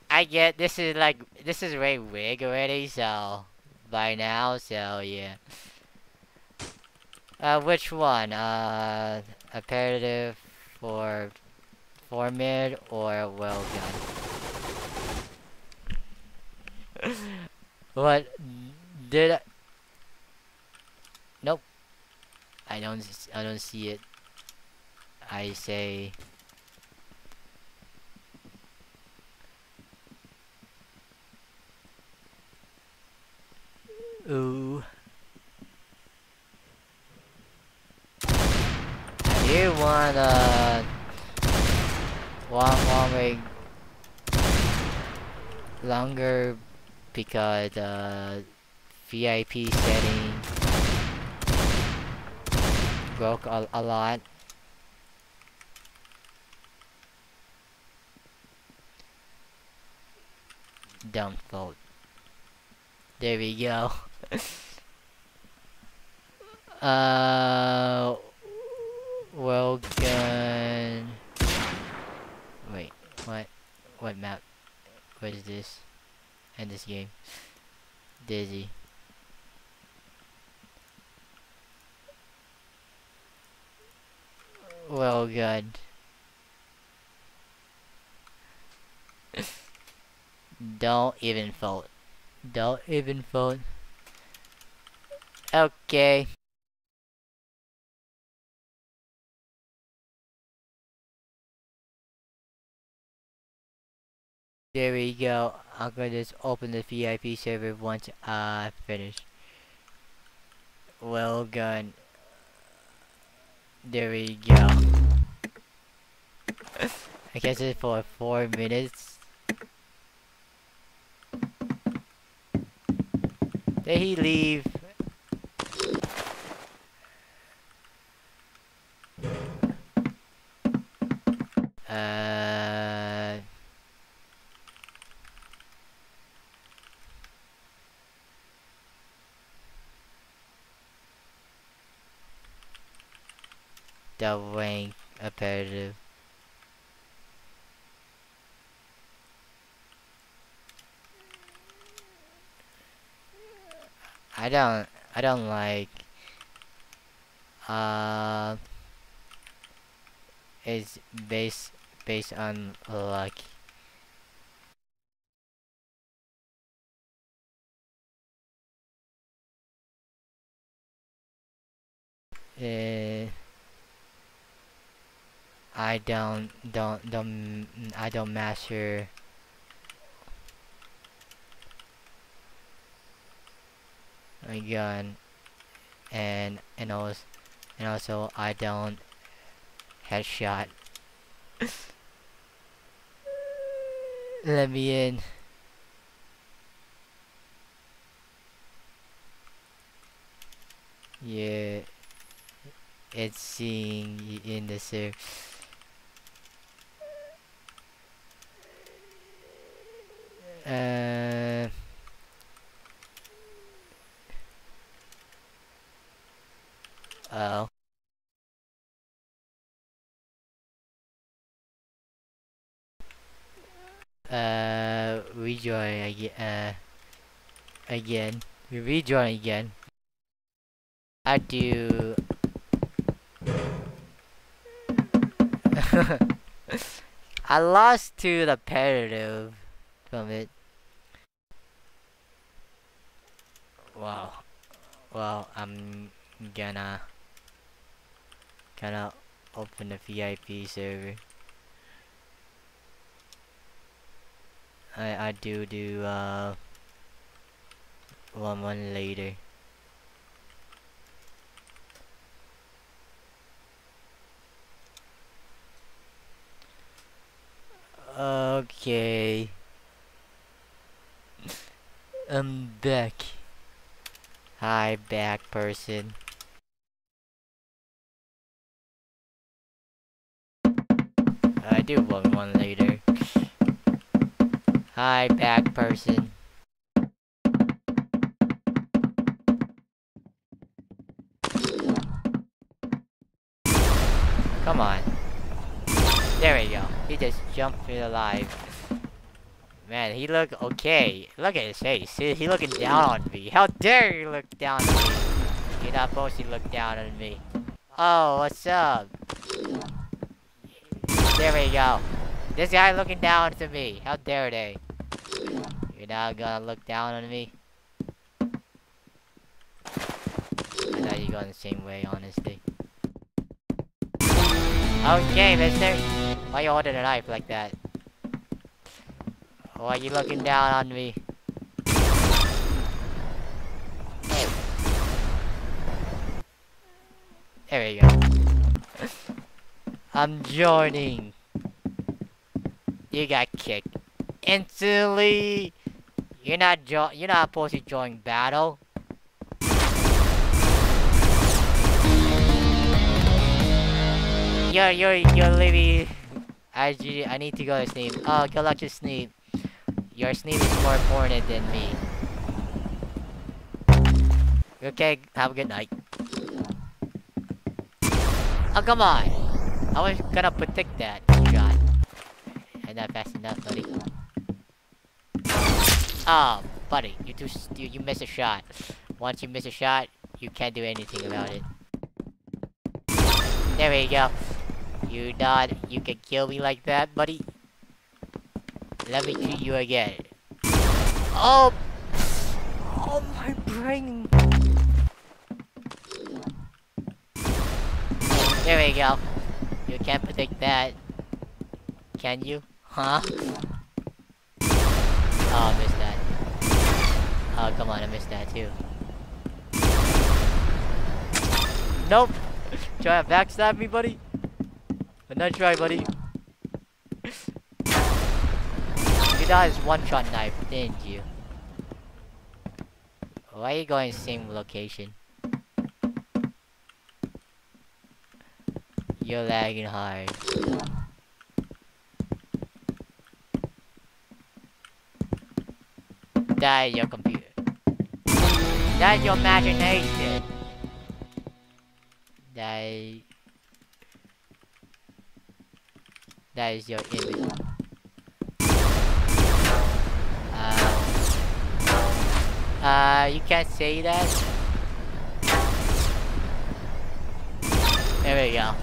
I get this is like this is very big already, so by now, so yeah. Uh, which one? Uh, apparative for for mid or well gun? What did I? Nope. I don't. I don't see it. I say. Ooh. Want uh want want wait longer because uh VIP setting broke a, a lot. Vote. There we go. uh, well gun. Wait, what? What map? What is this? And this game? dizzy. Well, good. Don't even vote. Don't even vote. Okay. There we go. I'm gonna just open the VIP server once I finish. Well done. There we go. I guess it's for four minutes. Did he leave? Uh. Double rank appetitive. I don't I don't like uh it's based based on luck. Uh, I don't don't don't I don't master. Gun and and also and also I don't headshot. Let me in. Yeah it's seeing in the server uh oh uh rejoin again uh again. We rejoin again. I do I lost to the competitive from it wow well I'm gonna gonna open the VIP server I I do do uh one one later. Okay. I'm back. Hi, back person. I do one one later. Hi, back person. Come on. There we go. He just jumped through the live. Man, he look okay. Look at his face. He, he looking down on me. How dare you look down on me? You're not supposed to look down on me. Oh, what's up? There we go. This guy looking down to me. How dare they? You're not gonna look down on me. I thought you going the same way, honestly. Okay, mister. Why you holding a knife like that? Why are you looking down on me? There we go. I'm joining. You got kicked. Instantly. You're not jo- you're not supposed to join battle. You're you're you're leaving. I I need to go to sleep. Oh, good luck to sleep. Your sneeze is more important than me. Okay, have a good night. Oh come on! I was gonna protect that shot. And not fast enough, buddy. Oh, buddy, you too. You, you miss a shot. Once you miss a shot, you can't do anything about it. There we go. You not. You can kill me like that, buddy. Let me shoot you again. Oh. Oh my brain. There we go. You can't predict that. Can you? Huh? Oh, I missed that. Oh, come on, I missed that too. Nope! Try to backstab me, buddy? But not try, buddy. You got his one-shot knife, didn't you? Why are you going same location? You're lagging hard. That is your computer. That's your imagination. That is... That is your image. Uh, uh, you can't say that. There we go.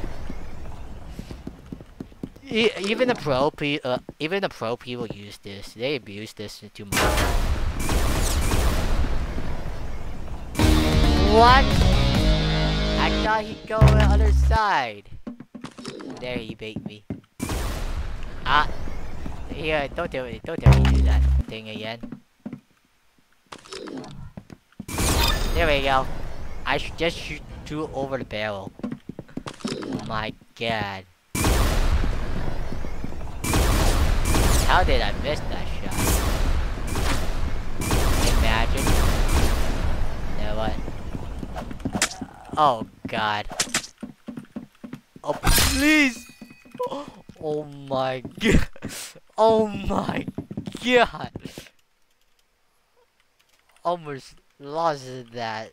E- even the pro pe- uh, even the pro people use this. They abuse this too much. What? I thought he'd go on the other side. There he bait me. Ah. Yeah, don't tell me, don't me do that thing again. There we go. I sh just shoot threw over the barrel. Oh my god. How did I miss that shot? Imagine. You know what? Oh god. Oh please! Oh my god. Oh my god. Almost lost that.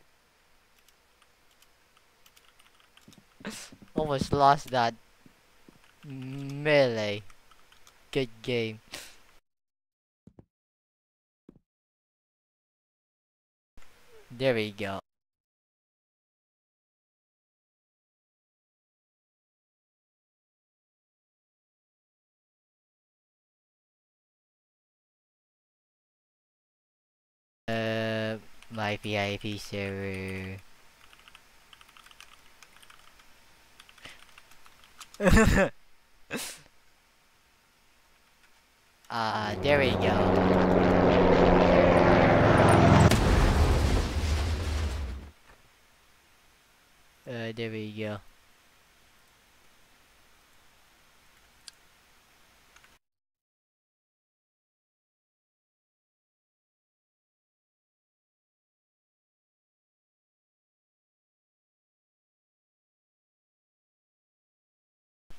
Almost lost that melee. Good game. There we go. Uh, my VIP server. Ah, there we go. Uh, there we go.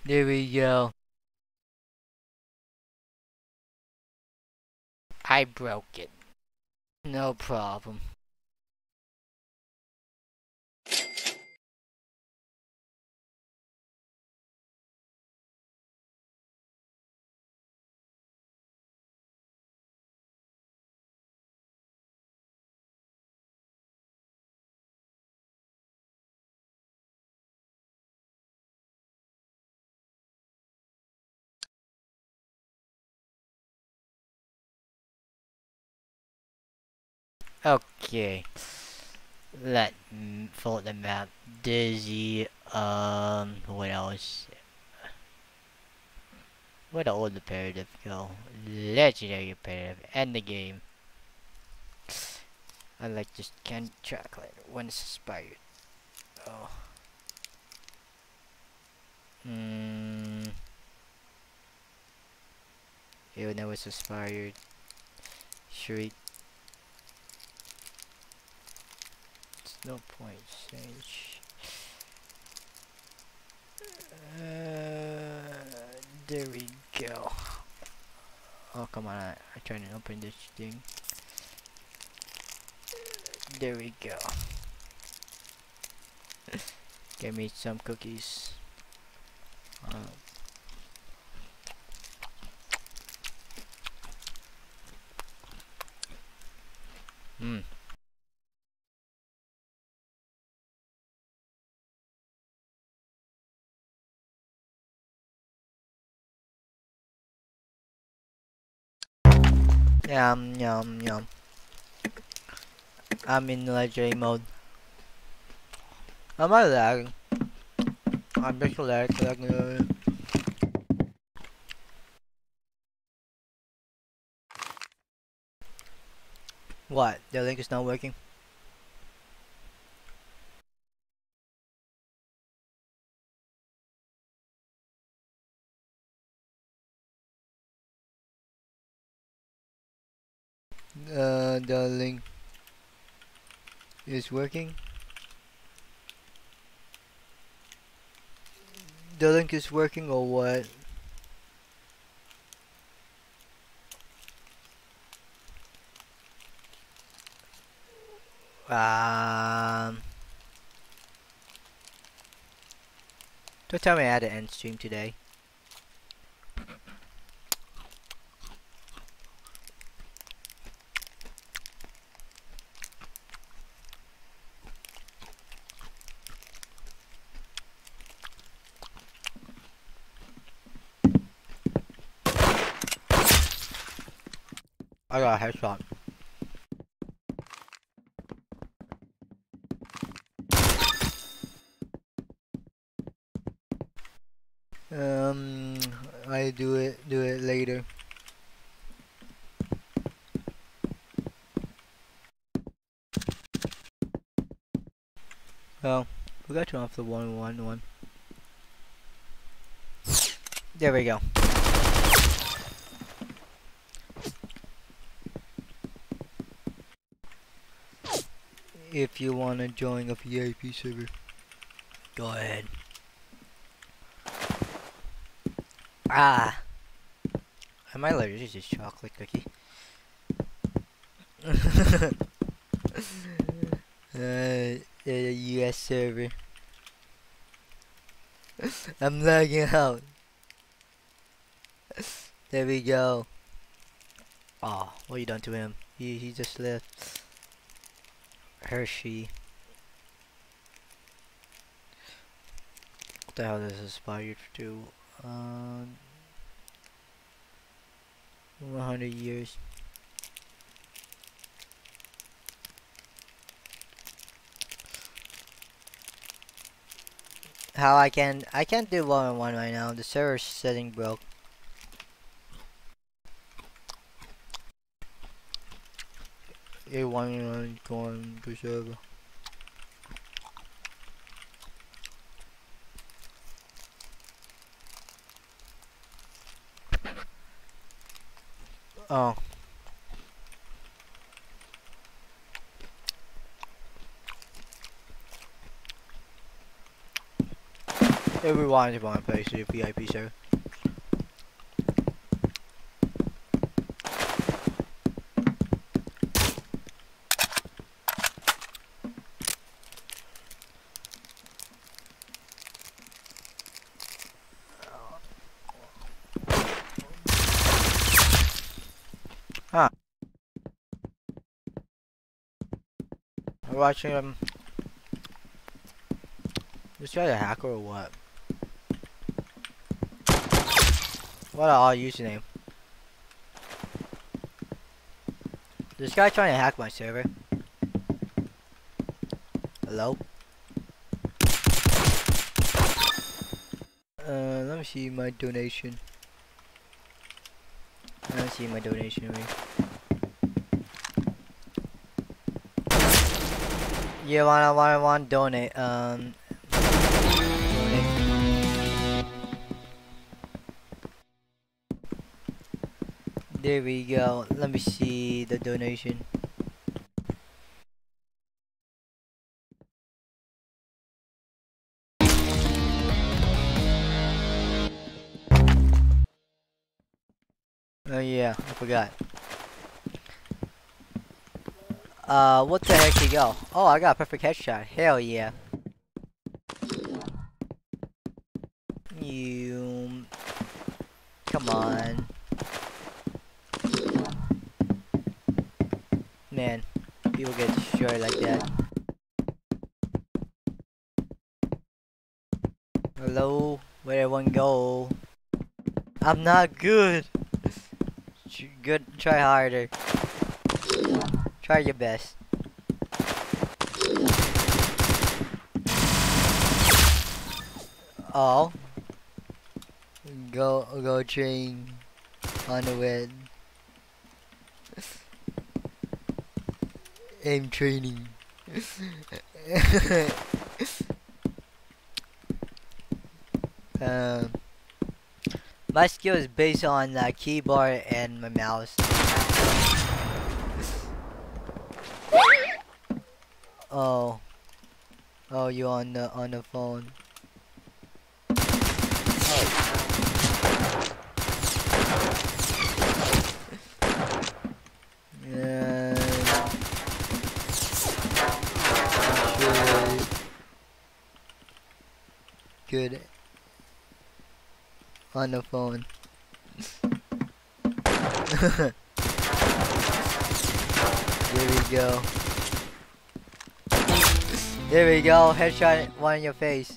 There we go. I broke it. No problem. Okay. Let fold the map. Dizzy, um, what else? Where the old imperative go? Legendary imperative. End the game. I like this can chocolate when it's expired. Oh. Hmm. Even though it's expired. Should no point change. Uh, there we go. Oh come on! I, I trying to open this thing. There we go. Give me some cookies. Uh, Yum, yum, yum. I'm in legendary mode. Am I lagging? I'm just lag, lagging. What? The link is not working? The link is working. The link is working or what? Um, don't tell me I had to end stream today. I got a headshot. Um, I do it, do it later. Well, we got you off the one one one. There we go. If you want to join a VIP server, go ahead. Ah. Am I allergic to chocolate cookie? uh, the US server. I'm lagging out. There we go. Oh, what you done to him? He he just left. Hershey. What the hell is this inspired to? Um, 100 years. How I can I can't do one on one right now. The server setting broke. A one on going to server. Oh. Want to play the VIP server. We're watching um this guy a hacker or what? What a odd username. This guy trying to hack my server. Hello? Uh, let me see my donation. Let me see my donation rate. Yeah, wanna wanna wanna donate. Um. There we go. Let me see the donation. Oh yeah, I forgot. Uh, what the heck you go? Oh, I got a perfect headshot. Hell yeah. You... Come on. Man, people get destroyed like that. Hello? Where everyone go? I'm not good! good. Try harder. Try your best. Oh. Go go train on the web. Aim training. um, my skill is based on the keyboard and my mouse. Oh. Oh, you on the on the phone. Yeah. Good. On the phone. There we go. There we go, headshot one in your face.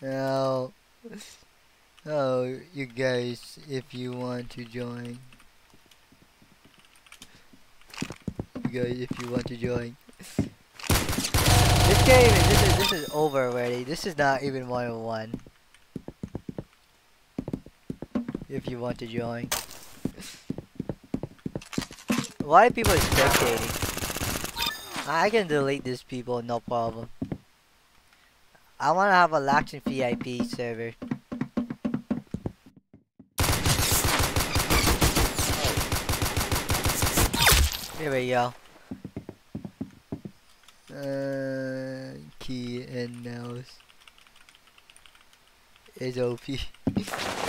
Now, oh, you guys, if you want to join, you guys, if you want to join, this game this is this is over already. This is not even 101. If you want to join. Why are people spectating? I can delete these people, no problem. I want to have a Laxon VIP server. Here we go. Uh, key and mouse is OP.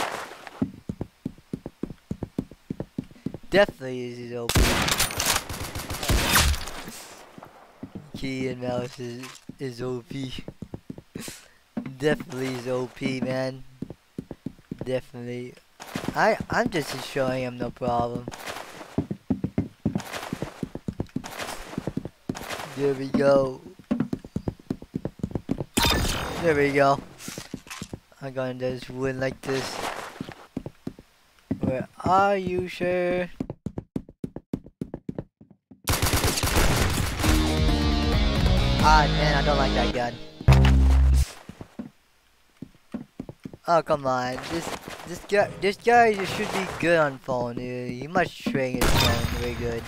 Definitely is his OP. Key and mouse is, is OP. Definitely is OP, man. Definitely. I I'm just showing him no problem. There we go. There we go. I'm gonna just win like this. Where are you, sure? Ah, man, I don't like that gun. Oh, come on. This this guy this guy should be good on phone. Uh, he must train his phone very good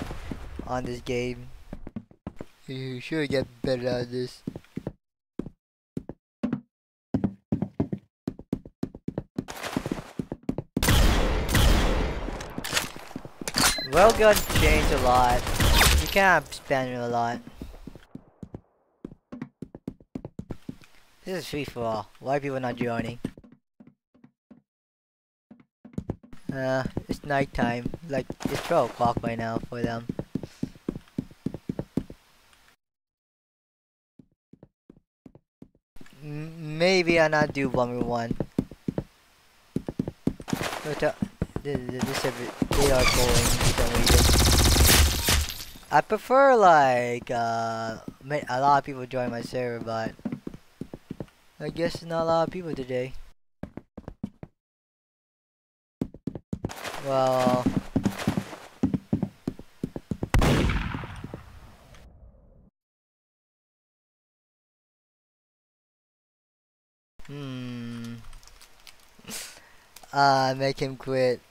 on this game. You should get better at this. Railgun changed a lot. You can't spend a lot. This is free for all. Why are people not joining? Uh, it's nighttime. Like, it's 12 o'clock by now for them. M- maybe I'll not do v one. But uh, this, this they are going. I prefer like uh, a lot of people join my server, but I guess not a lot of people today. Well. Hmm. Uh, make him quit.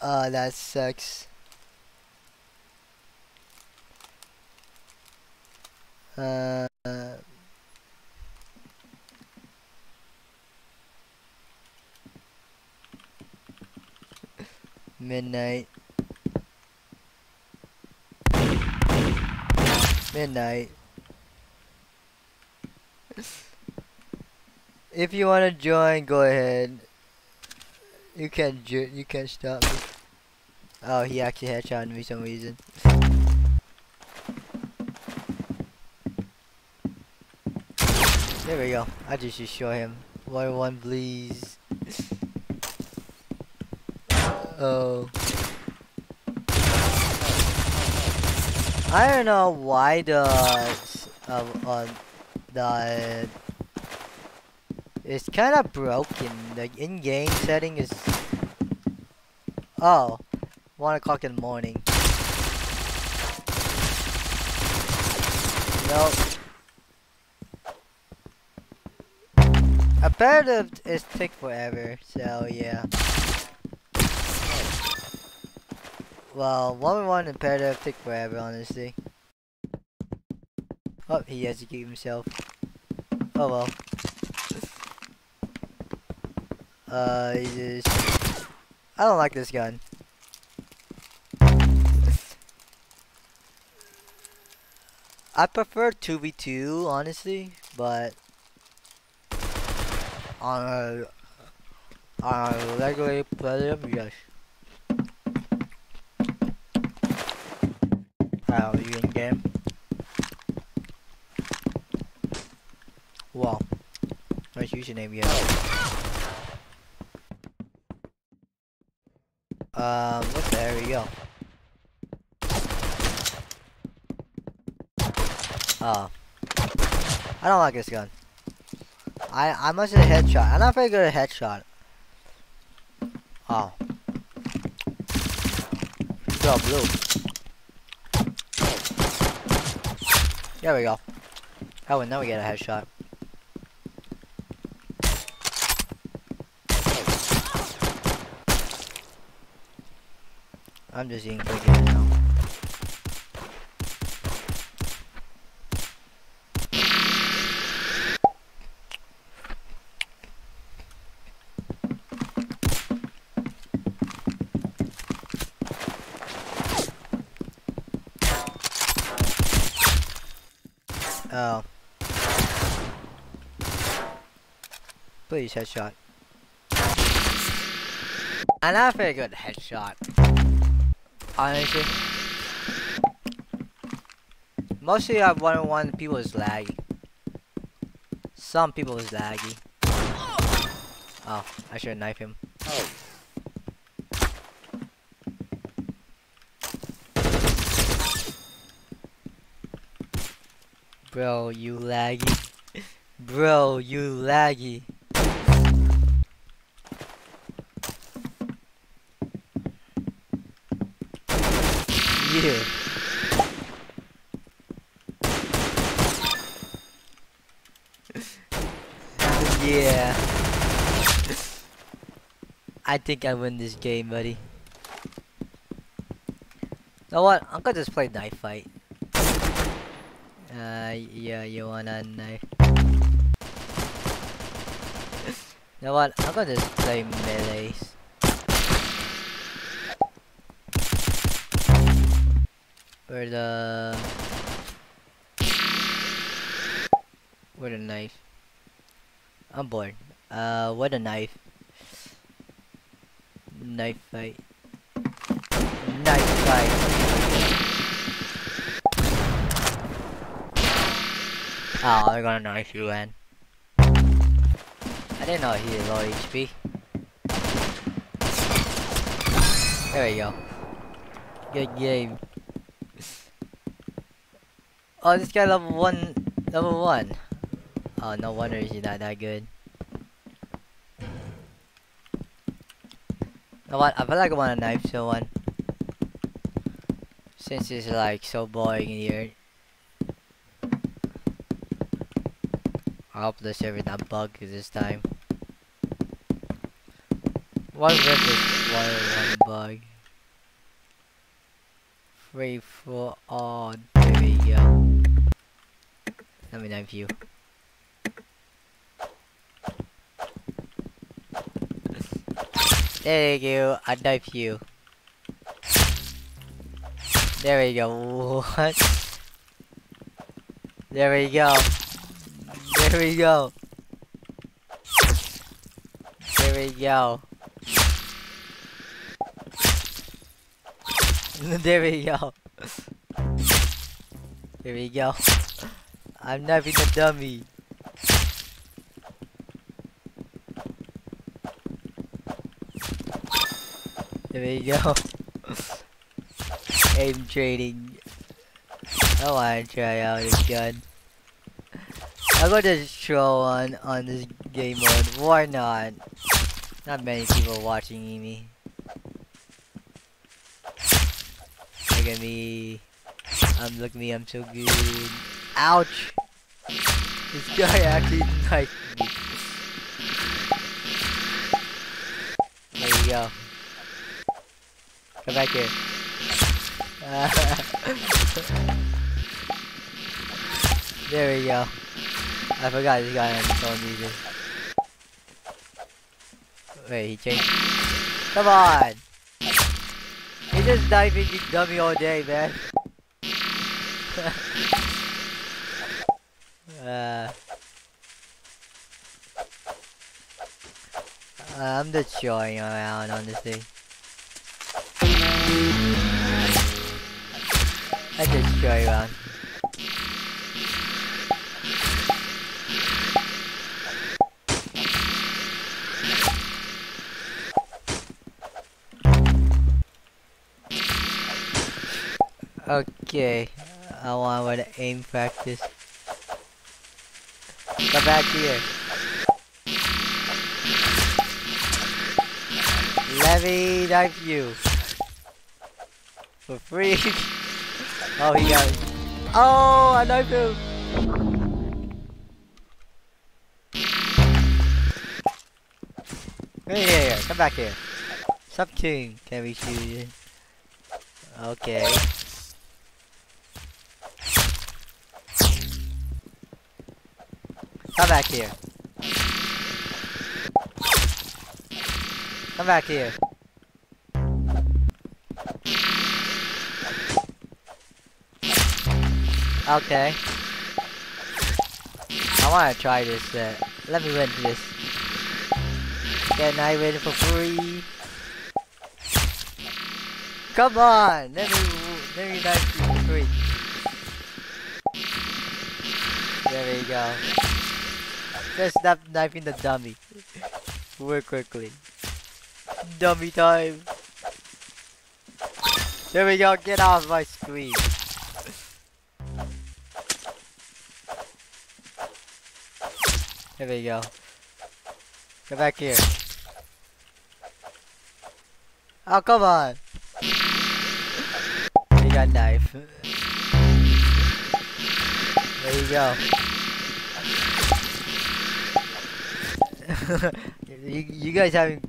Uh, that sucks. Uh. Midnight. Midnight. If you want to join, go ahead. You can ju you can't stop me. Oh, he actually headshot me for some reason. There we go. I just show him. One one please. Oh. I don't know why the uh, uh, the it's kind of broken. The in-game setting is oh, one o'clock in the morning. Nope. Apparative is take forever, so yeah. Well, one one imperative take forever, honestly. Oh, he has to keep himself. Oh well. Uh, he just... I don't like this gun. I prefer 2v2, honestly, but... On a... On a regular player, yes. You in game? Wow. Nice username, yeah. Um, what there we go. Oh. I don't like this gun. I I must have a headshot. I'm not very good at headshot. Oh. Go blue. There we go. Oh, and now we get a headshot. I'm just eating now. Oh. Please, headshot. And I very good headshot. Honestly. Mostly I've one on one people is laggy. Some people is laggy. Oh, I should knife him. Bro, you laggy. Bro, you laggy. You. yeah. I think I win this game, buddy. You know what? I'm gonna just play knife fight. Uh, yeah, you wanna knife. you know what? I'm gonna just play melees. Where the... Where the knife? I'm bored. Uh, what a knife. Knife fight. Knife fight. Oh, they're gonna knife you, man. I didn't know he had low HP. There we go. Good game. Oh, this guy level one, level one. Oh, no wonder he's not that good. Know what? I feel like I want to knife someone. Since it's like so boring in here. I hope the server not bug this time. One rip is one one bug. Free for all. There we go. Let me knife you. There you go. I knife you. There we go. What? There we go. There we go. There we go. There we go. there we go. There we go. I'm knifing a dummy. There we go. Aim training. I wanna try out this gun. I'm gonna show on on this game mode. Why not? Not many people watching me. Look at me. Um, look at me. I'm so good. Ouch! This guy actually me. There you go. Come back here. there we go. I forgot this guy the phone music. Wait, he changed. Come on! He just diving you dummy all day, man. uh, I'm just showing around thing. I just show around. Okay, I want to aim practice. Come back here. Me knife you. For free. oh, he got Oh, I knifed him. Hey, here, here, come back here. Stop king. Can we shoot you? Okay. Come back here. Come back here. Okay. I wanna try this uh, let me win this. Can I win for free? Come on! Let me let me you for free. There we go. Just stop knifing the dummy. Work quickly. Dummy time. There we go, get off my screen. There we go. Go back here. Oh, come on. You got knife. There you go. you, you guys having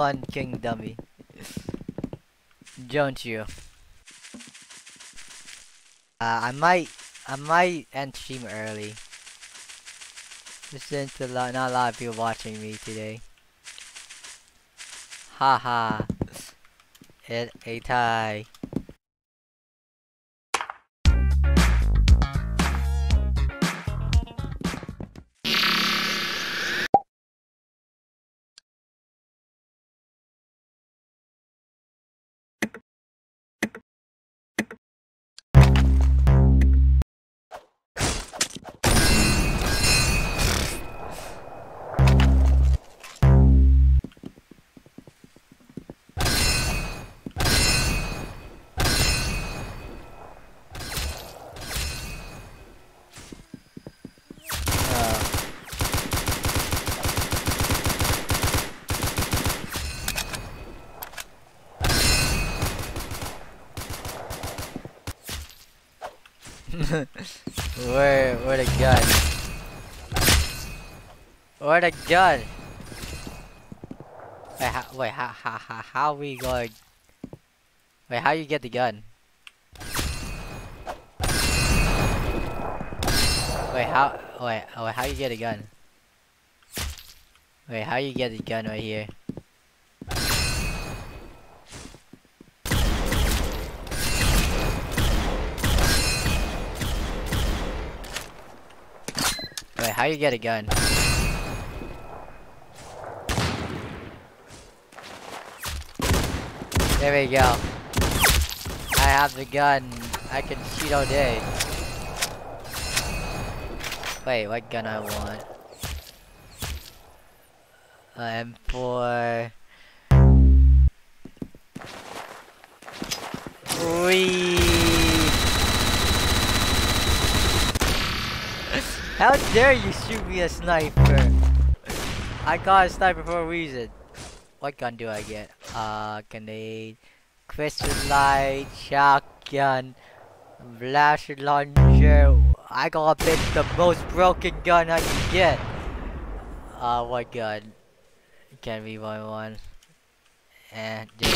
fun king dummy. Don't you? Uh, I might, I might end stream early. Since a lot, not a lot of people watching me today. Haha. It a tie. Gun? Wait, how, wait, how, how, how, how we going? Wait, how you get the gun? Wait, how, wait, wait, how you get a gun? Wait, how you get the gun right here? Wait, how you get a gun? There we go. I have the gun. I can shoot all day. Wait, what gun I want? Uh, M4. Wee. How dare you shoot me a sniper? I got a sniper for a reason. What gun do I get? Uh, grenade, Christmas light, shotgun, blast launcher. I got pick the most broken gun I can get. Uh, what gun? Can be one one. And just,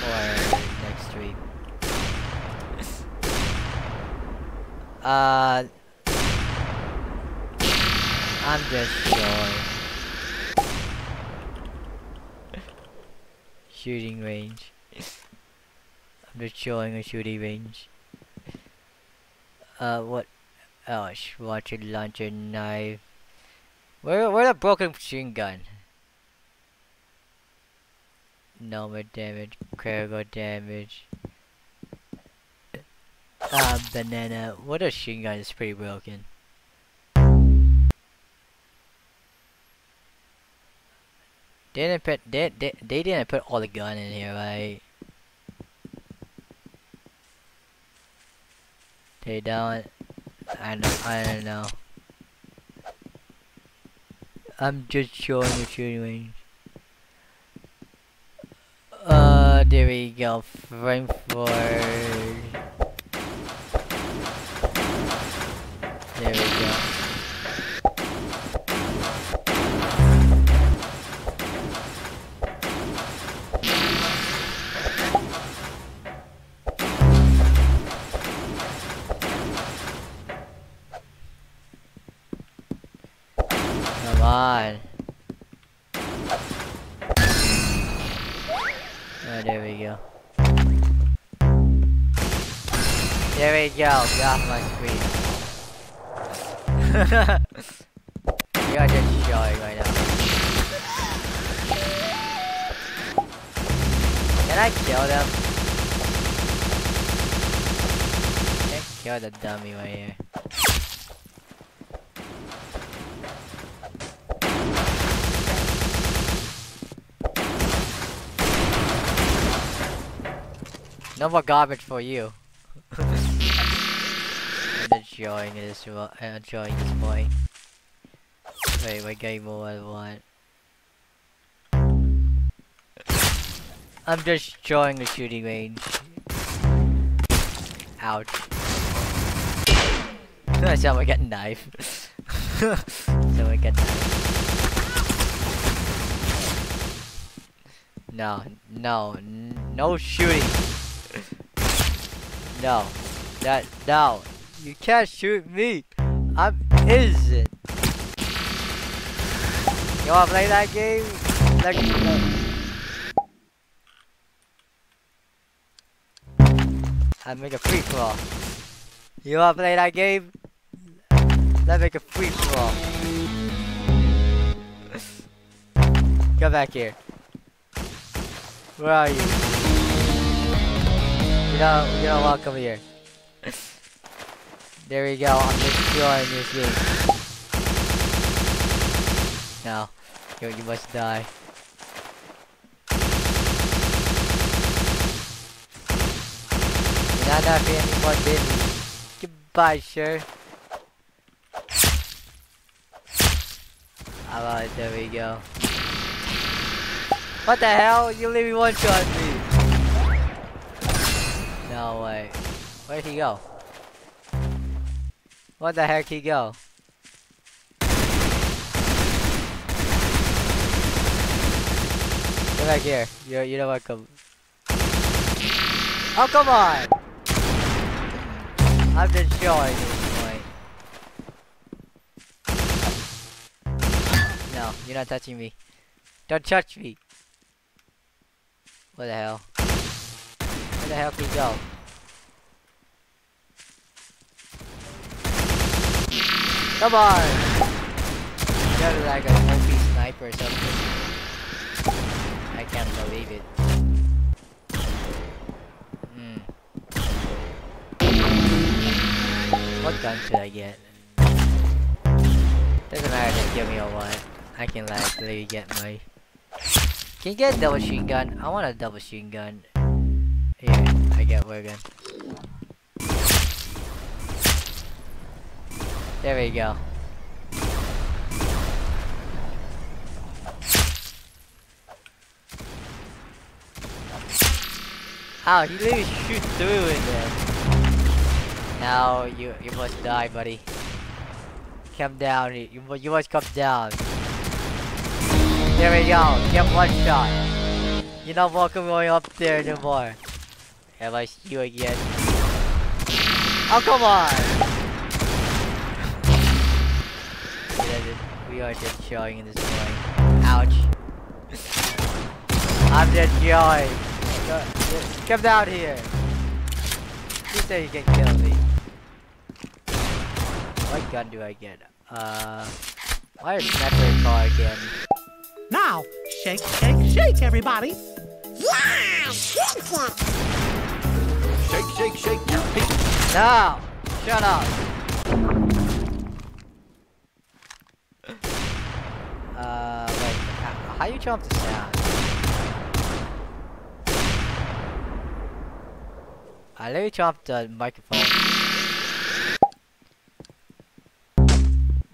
uh, next stream. uh, I'm just showing. shooting range. I'm just showing a shooting range. Uh, what? Oh, sh rocket launcher knife. Where, where the broken machine gun? No more damage, critical damage. Uh, banana. What a machine gun is pretty broken. They didn't put they, they they didn't put all the gun in here, right? They don't. I don't. I don't know. I'm just showing the shooting range. Uh, there we go. Frankfurt. There we go. Go. Get off my screen. we are just showing right now. Can I kill them? Can't kill the dummy right here. No more garbage for you. Enjoying this. Enjoying this boy. Wait, what game I want? I'm just enjoying the shooting range. Ouch. Someone got knife. Someone got knife. No, no, n- no shooting. No, that no, you can't shoot me. I'm innocent. You wanna play that game? Let me know. I make a free for all. You wanna play that game? Let's make a free for all. Come back here. Where are you? You know, you know what? Come here. there we go. I'm destroying this game. No, you, you must die. You're not happy anymore, did? Goodbye, sir. Alright, there we go. What the hell? You leave me one shot me. No way. Where'd he go? What the heck he go? Come back here. You're you're welcome. Oh come on! I'm just this point. No, you're not touching me. Don't touch me. What the hell? Where the hell can he go? Come on! You're like a OP sniper or something. I can't believe it. Hmm. What gun should I get? Doesn't matter if give me a one. I can like literally get my can you get a double shooting gun? I want a double shooting gun. Here, I get one There we go. Ow, he literally shoot through it there. Now you you must die, buddy. Come down. You you must come down. There we go. Get one shot. You're not welcome going up there anymore. See you again? Oh come on! We are just showing in this point. Ouch. I'm just showing. Come down here. You say you can kill me. What gun do I get? Uh, why is sniper car again? Now, shake, shake, shake, everybody. Yeah! Shake, shake, shake your feet. No! Shut up! Uh, how, you jump the sound? I let me jump the microphone.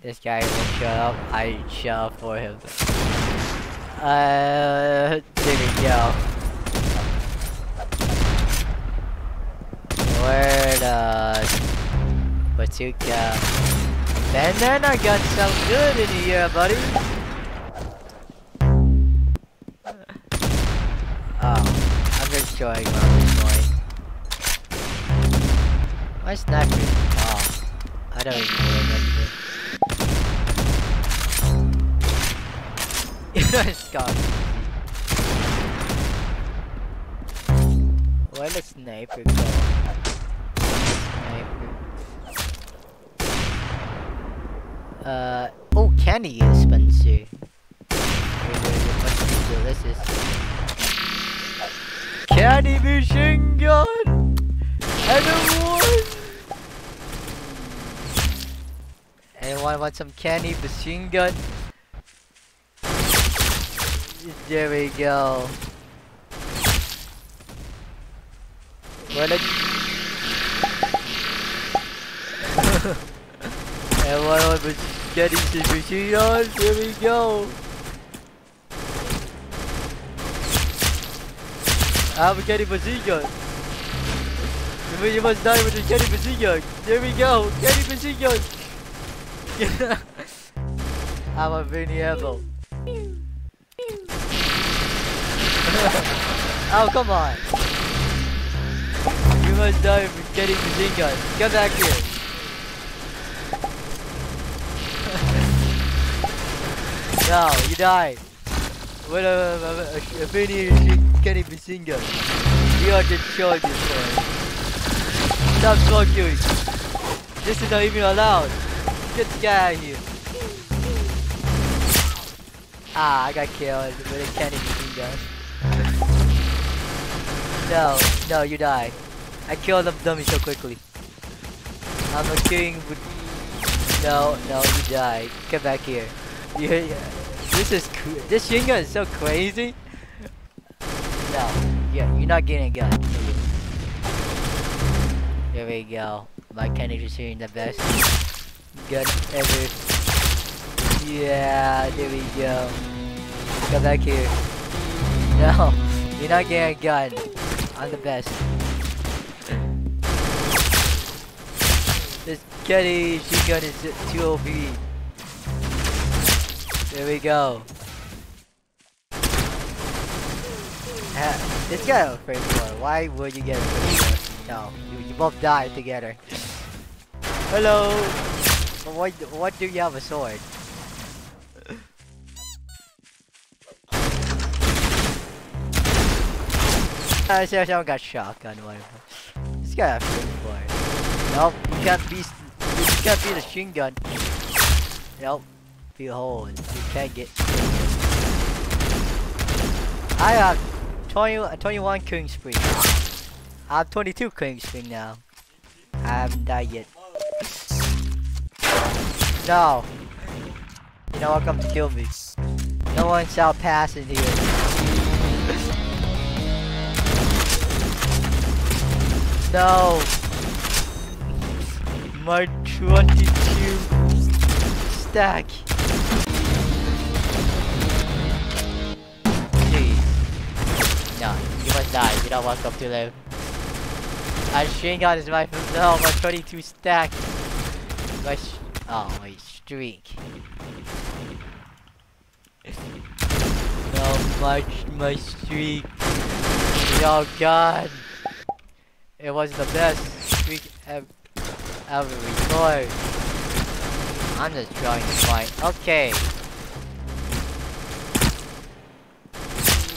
This guy won't shut up. I shut up for him. Uh, there we go. Where the bazooka? I got some good in here, buddy. Oh, I'm just showing this point. My sniper. Oh, I don't even remember. You know gone. Where the sniper go? Sniper. Uh oh, candy dispenser. Wait, candy machine gun and. Anyone want some candy machine gun? There we go. What a And one of us getting the machine on. Here we go. I'm getting machine gun. You must die with getting machine gun. There we go. Machine gun. I'm a Vinny Apple. oh, come on. You must die with machine gun. Come back here. no, you died. A, a, a, a Vinny getting machine gun. You are just showing this one. Stop smoking. This is not even allowed. Get the guy out of here. Ah, I got killed with a candy machine gun. No, no, you die. I killed them dummy so quickly. I'm a king with... No, no, you die. Come back here. You, this is this machine gun is so crazy. No, yeah, you're not getting a gun. There we go. My candy machine, the best gun ever. Yeah, there we go. Come back here. No, you're not getting a gun. I'm the best. This Getty machine gun is too OP. There we go. This guy a first floor. Why would you get a first floor? No, you, you both die together. Hello. What what do you have a sword? Uh, I see someone got shotgun whatever. This guy a first floor. Nope, you can't be you can't be the machine gun. Nope. You can't get I have 20, uh, 21 King Spring. I have 22 King Spring now. I haven't died yet. No. You know what? Come to kill me. No one shall pass in here. no. My 22 stack. Die. You're not welcome to live. A machine gun is my no, my 22 stack. My oh my streak. No, my my streak. Oh god. It was the best streak ever, ever recorded. I'm just trying to find. Okay.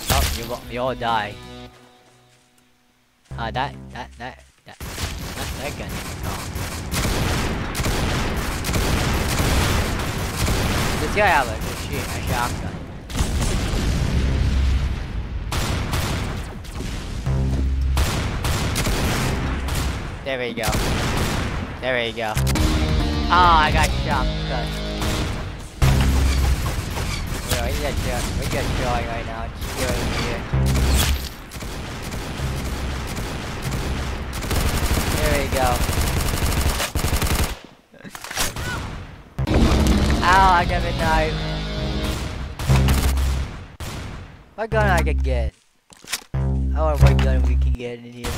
Oh, you you all die. Ah, that that that that that, that gun is gone. This guy have a machine, a shotgun. There we go. There we go. Oh, I got shotgun. Well, we got shot. We got shot right now. Just go in There we go. Ow, I got a knife. What gun I can get? I want what gun we can get in here.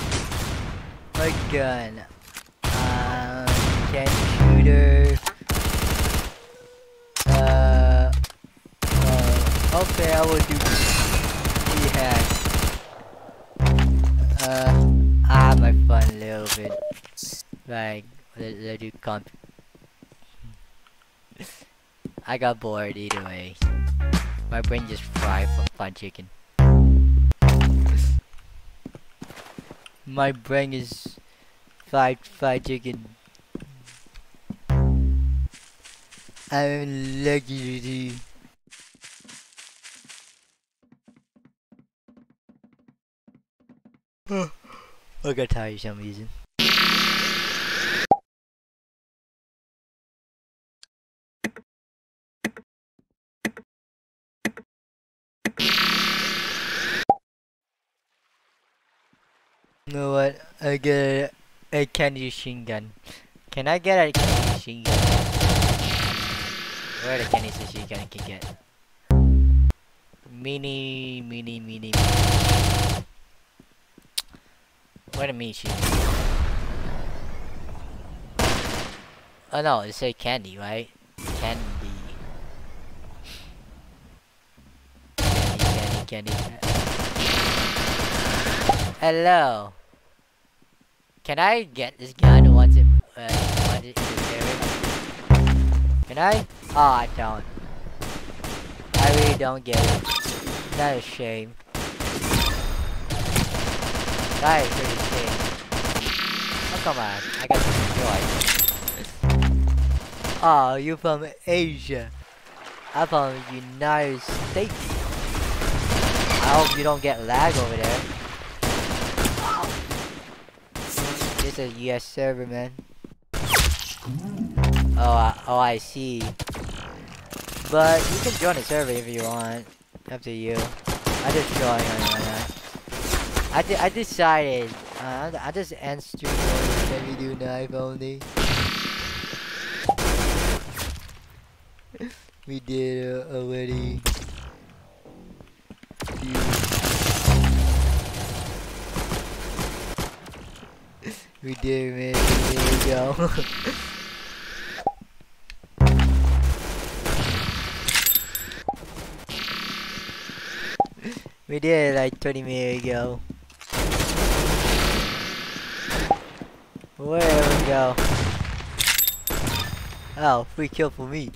What gun? Um, candy shooter. Uh, uh, okay, I will do jihad. Uh, I have my fun a little bit. Like, let, do comp. I got bored either way. My brain just fried from fun chicken. My brain is fried fried chicken. I'm lucky to I got tired for some reason. You know what? I get a, candy machine gun. Can I get a candy machine gun? Where the candy machine gun can get? Mini, mini, mini. mini. Where the mini machine? Oh no, it say candy, right? Candy. Candy, candy, candy. Hello. Can I get this gun once it uh, once it? Can I? Oh, I don't. I really don't get it. That is a shame. Pretty. Oh come on, I got destroyed. Oh, you from Asia. I'm from United States. I hope you don't get lag over there. This is US server, man. Oh, I, oh, I see. But you can join the server if you want. Up to you. I just that. I, de I decided. Uh, I just end stream. Let me do knife only. we did uh, already. We did, man. There we go. we did it like 20 minutes ago. Where we go? Oh, free kill for me.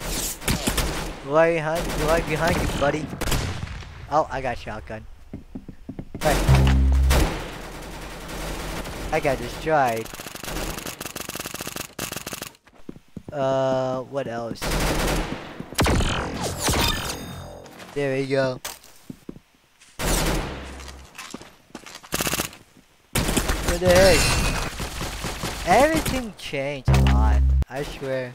Right behind, right behind you, buddy. Oh, I got shotgun. Right. I got destroyed. Uh, what else? There we go. What the heck? Everything changed a lot. I swear.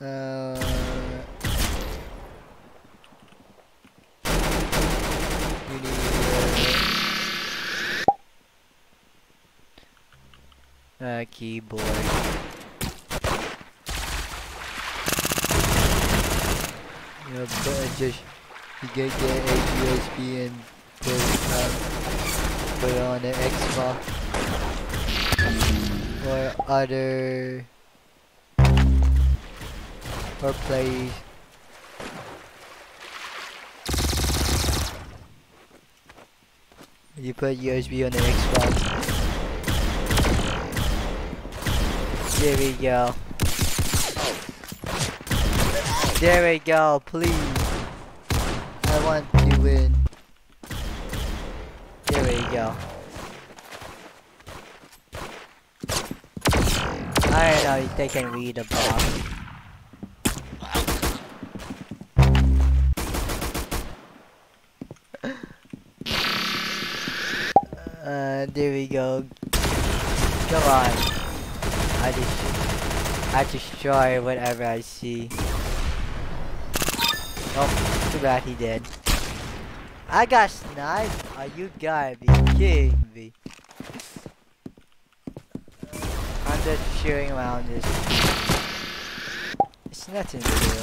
Uh, uh, keyboard. But I just you get get a USB and put um, it on the Xbox or other or play You put USB on the Xbox. There we go. There we go, please. I want. There we go. I don't know if they can read the box. Uh, there we go. Come on. I just, I destroy whatever I see. Oh, too bad he did. I got sniped? Are you gotta be kidding me? I'm just shooting around this. It's nothing to do.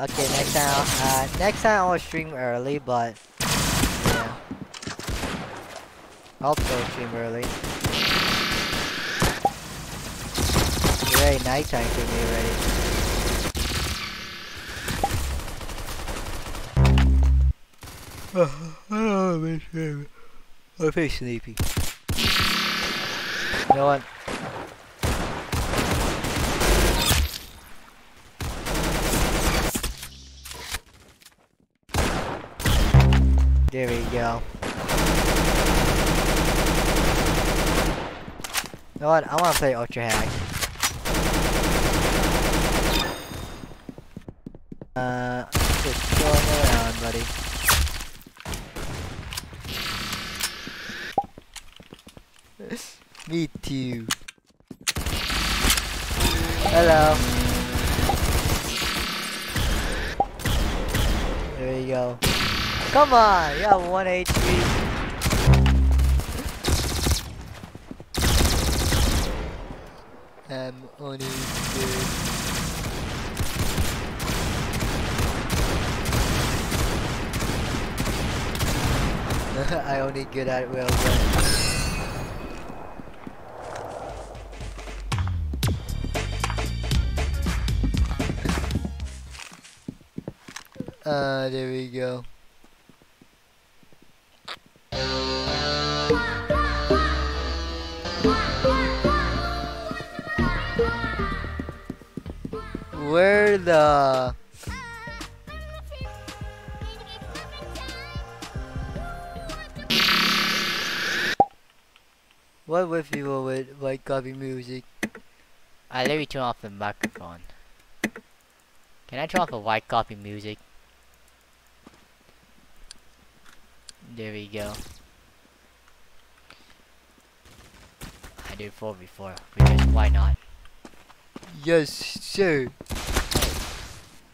Okay, next time, uh, next time I'll stream early, but yeah, I'll still stream early. It's very nighttime for me already. Oh, I'm very sleepy. You know what? There we go. You know what? I want to play Ultra Hack. Uh, just going around, buddy. Me too. Hello. There you go. Come on, you have one HP. I'm um, only good. I only good at railgun. Uh, there we go. Where the What with people with white copy music? I let me turn off the microphone. Can I turn off the white copy music? There we go. I did four before, because why not? Yes, sir.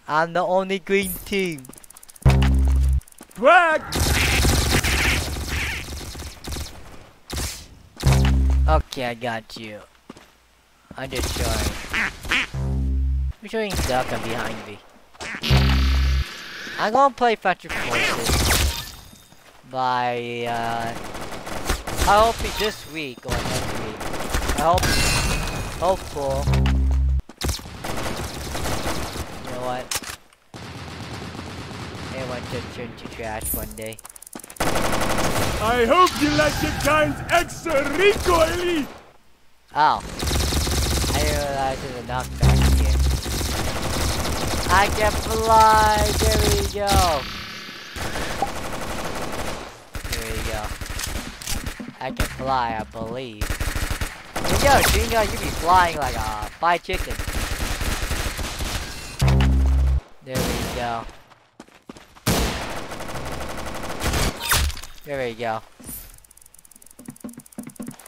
I'm the only green team. Brag! Okay, I got you. I'm just showing. I'm showing duck I'm behind me. I'm gonna play Fetcher Forces by uh I hope it this week or next week. I hope hopeful. You know what? It went to turn to trash one day. I hope you like your guns extra recoily! Oh. I didn't realize there's a knockback here. I can fly! There we go! There we go. I can fly, I believe. Yo, Jingo, you be flying like a fried chicken. There we go. There we go.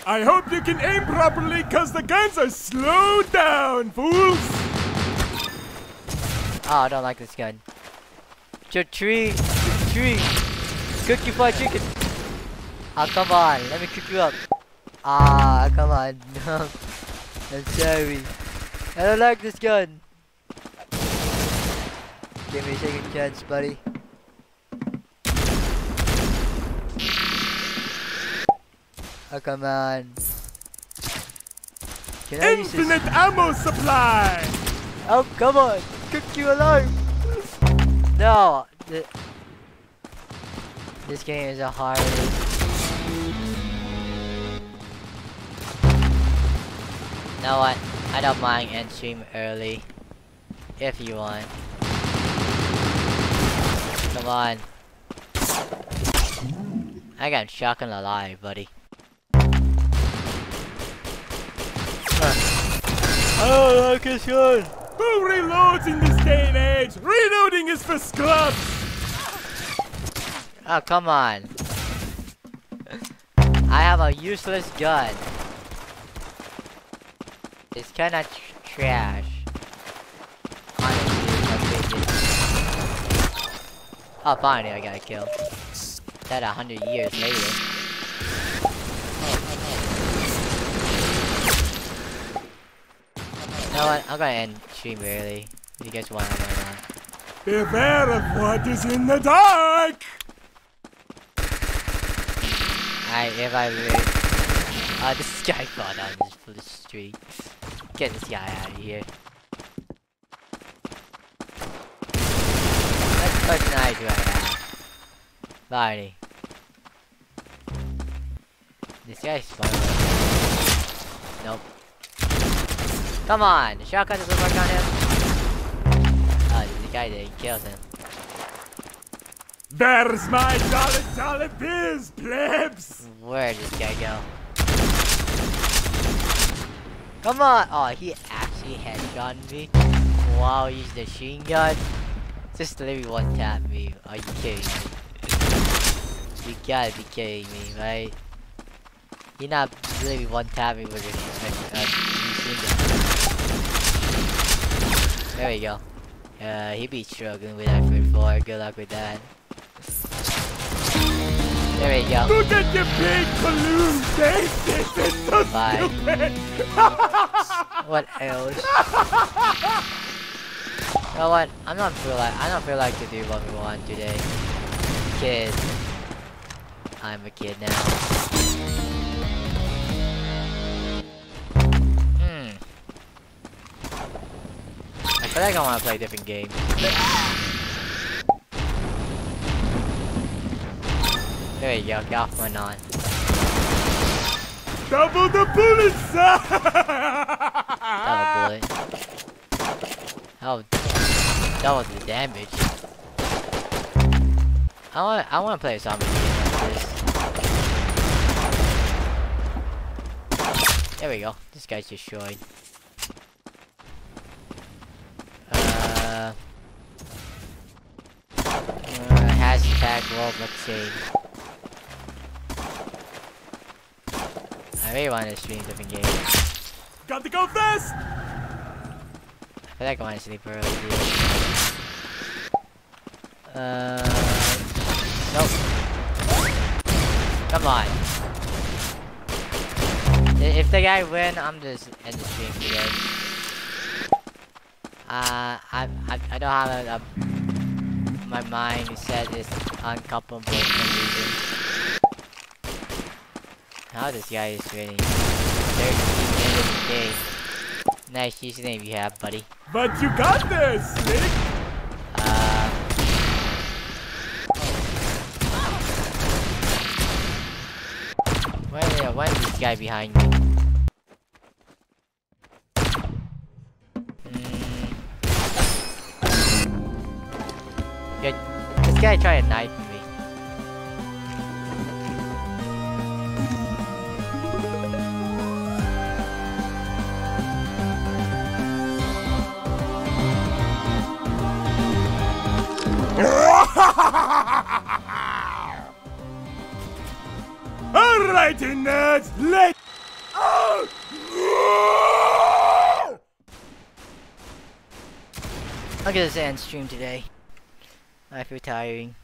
I hope you can aim properly, cause the guns are slowed down, fools! Oh, I don't like this gun. Tree, tree, cookie fried chicken. Oh, come on. Let me kick you up. Ah, come on. No. I'm sorry. I don't like this gun. Give me a second chance, buddy. Oh, come on. Can I? Infinite ammo supply! Oh, come on! Cook you alive! No! th- this game is a hard. Know what? I don't mind end stream early. If you want. Come on. I got shotgun alive, buddy. Oh, like this gun! Who reloads in this day and age? Reloading is for scrubs! Oh, come on. I have a useless gun. It's kinda tr trash. Honestly, in my opinion. Oh, finally I got a kill. That a hundred years later. You know what? I'm gonna end stream early. If you guys want, I'm gonna. Beware of what is in the dark! I if I live. Uh, this guy fell down this the street. Get this guy out of here. Question I do I have? Barney. This guy's fun. Nope. Come on! The shotgun doesn't work on him. Oh, the guy did kills him. There's my dollar dollar biz, plebs! Where did this guy go? Come on! Oh, he actually headshot me. Wow, he's the machine gun. Just literally one tap me. Are you kidding me? You gotta be kidding me, right? You're not literally one tap me with a machine gun. There we go. Uh, he be struggling with that for four. Good luck with that. There we go. Look at your big balloon! This is so Bye. stupid! What else? you know what? I'm not feel like I don't feel like to do what we want today. Kid. I'm a kid now. Hmm. I feel like I want to play a different game. There you go, got one on. Double the bullets! Double bullet. Oh, double the damage. I want, I want to play a zombie game like this. There we go. This guy's destroyed. Uh, uh hashtag World Machine. I really want to stream different games. Got to go fast! I feel like I want to sleep early, dude. Uh, nope. Come on. If the guy win, I'm just end the stream today. Uh, I I, I don't have a, a my mind set is uncouplable for some reason. How this guy is winning? 13 minutes game. Nice username you have, buddy. But you got this, Slick! Uh, why, uh, why is this guy behind me? Mm. Yeah, this guy tried to knife me. Alrighty, nerds, let Oh! Look at this end stream today. I feel tiring.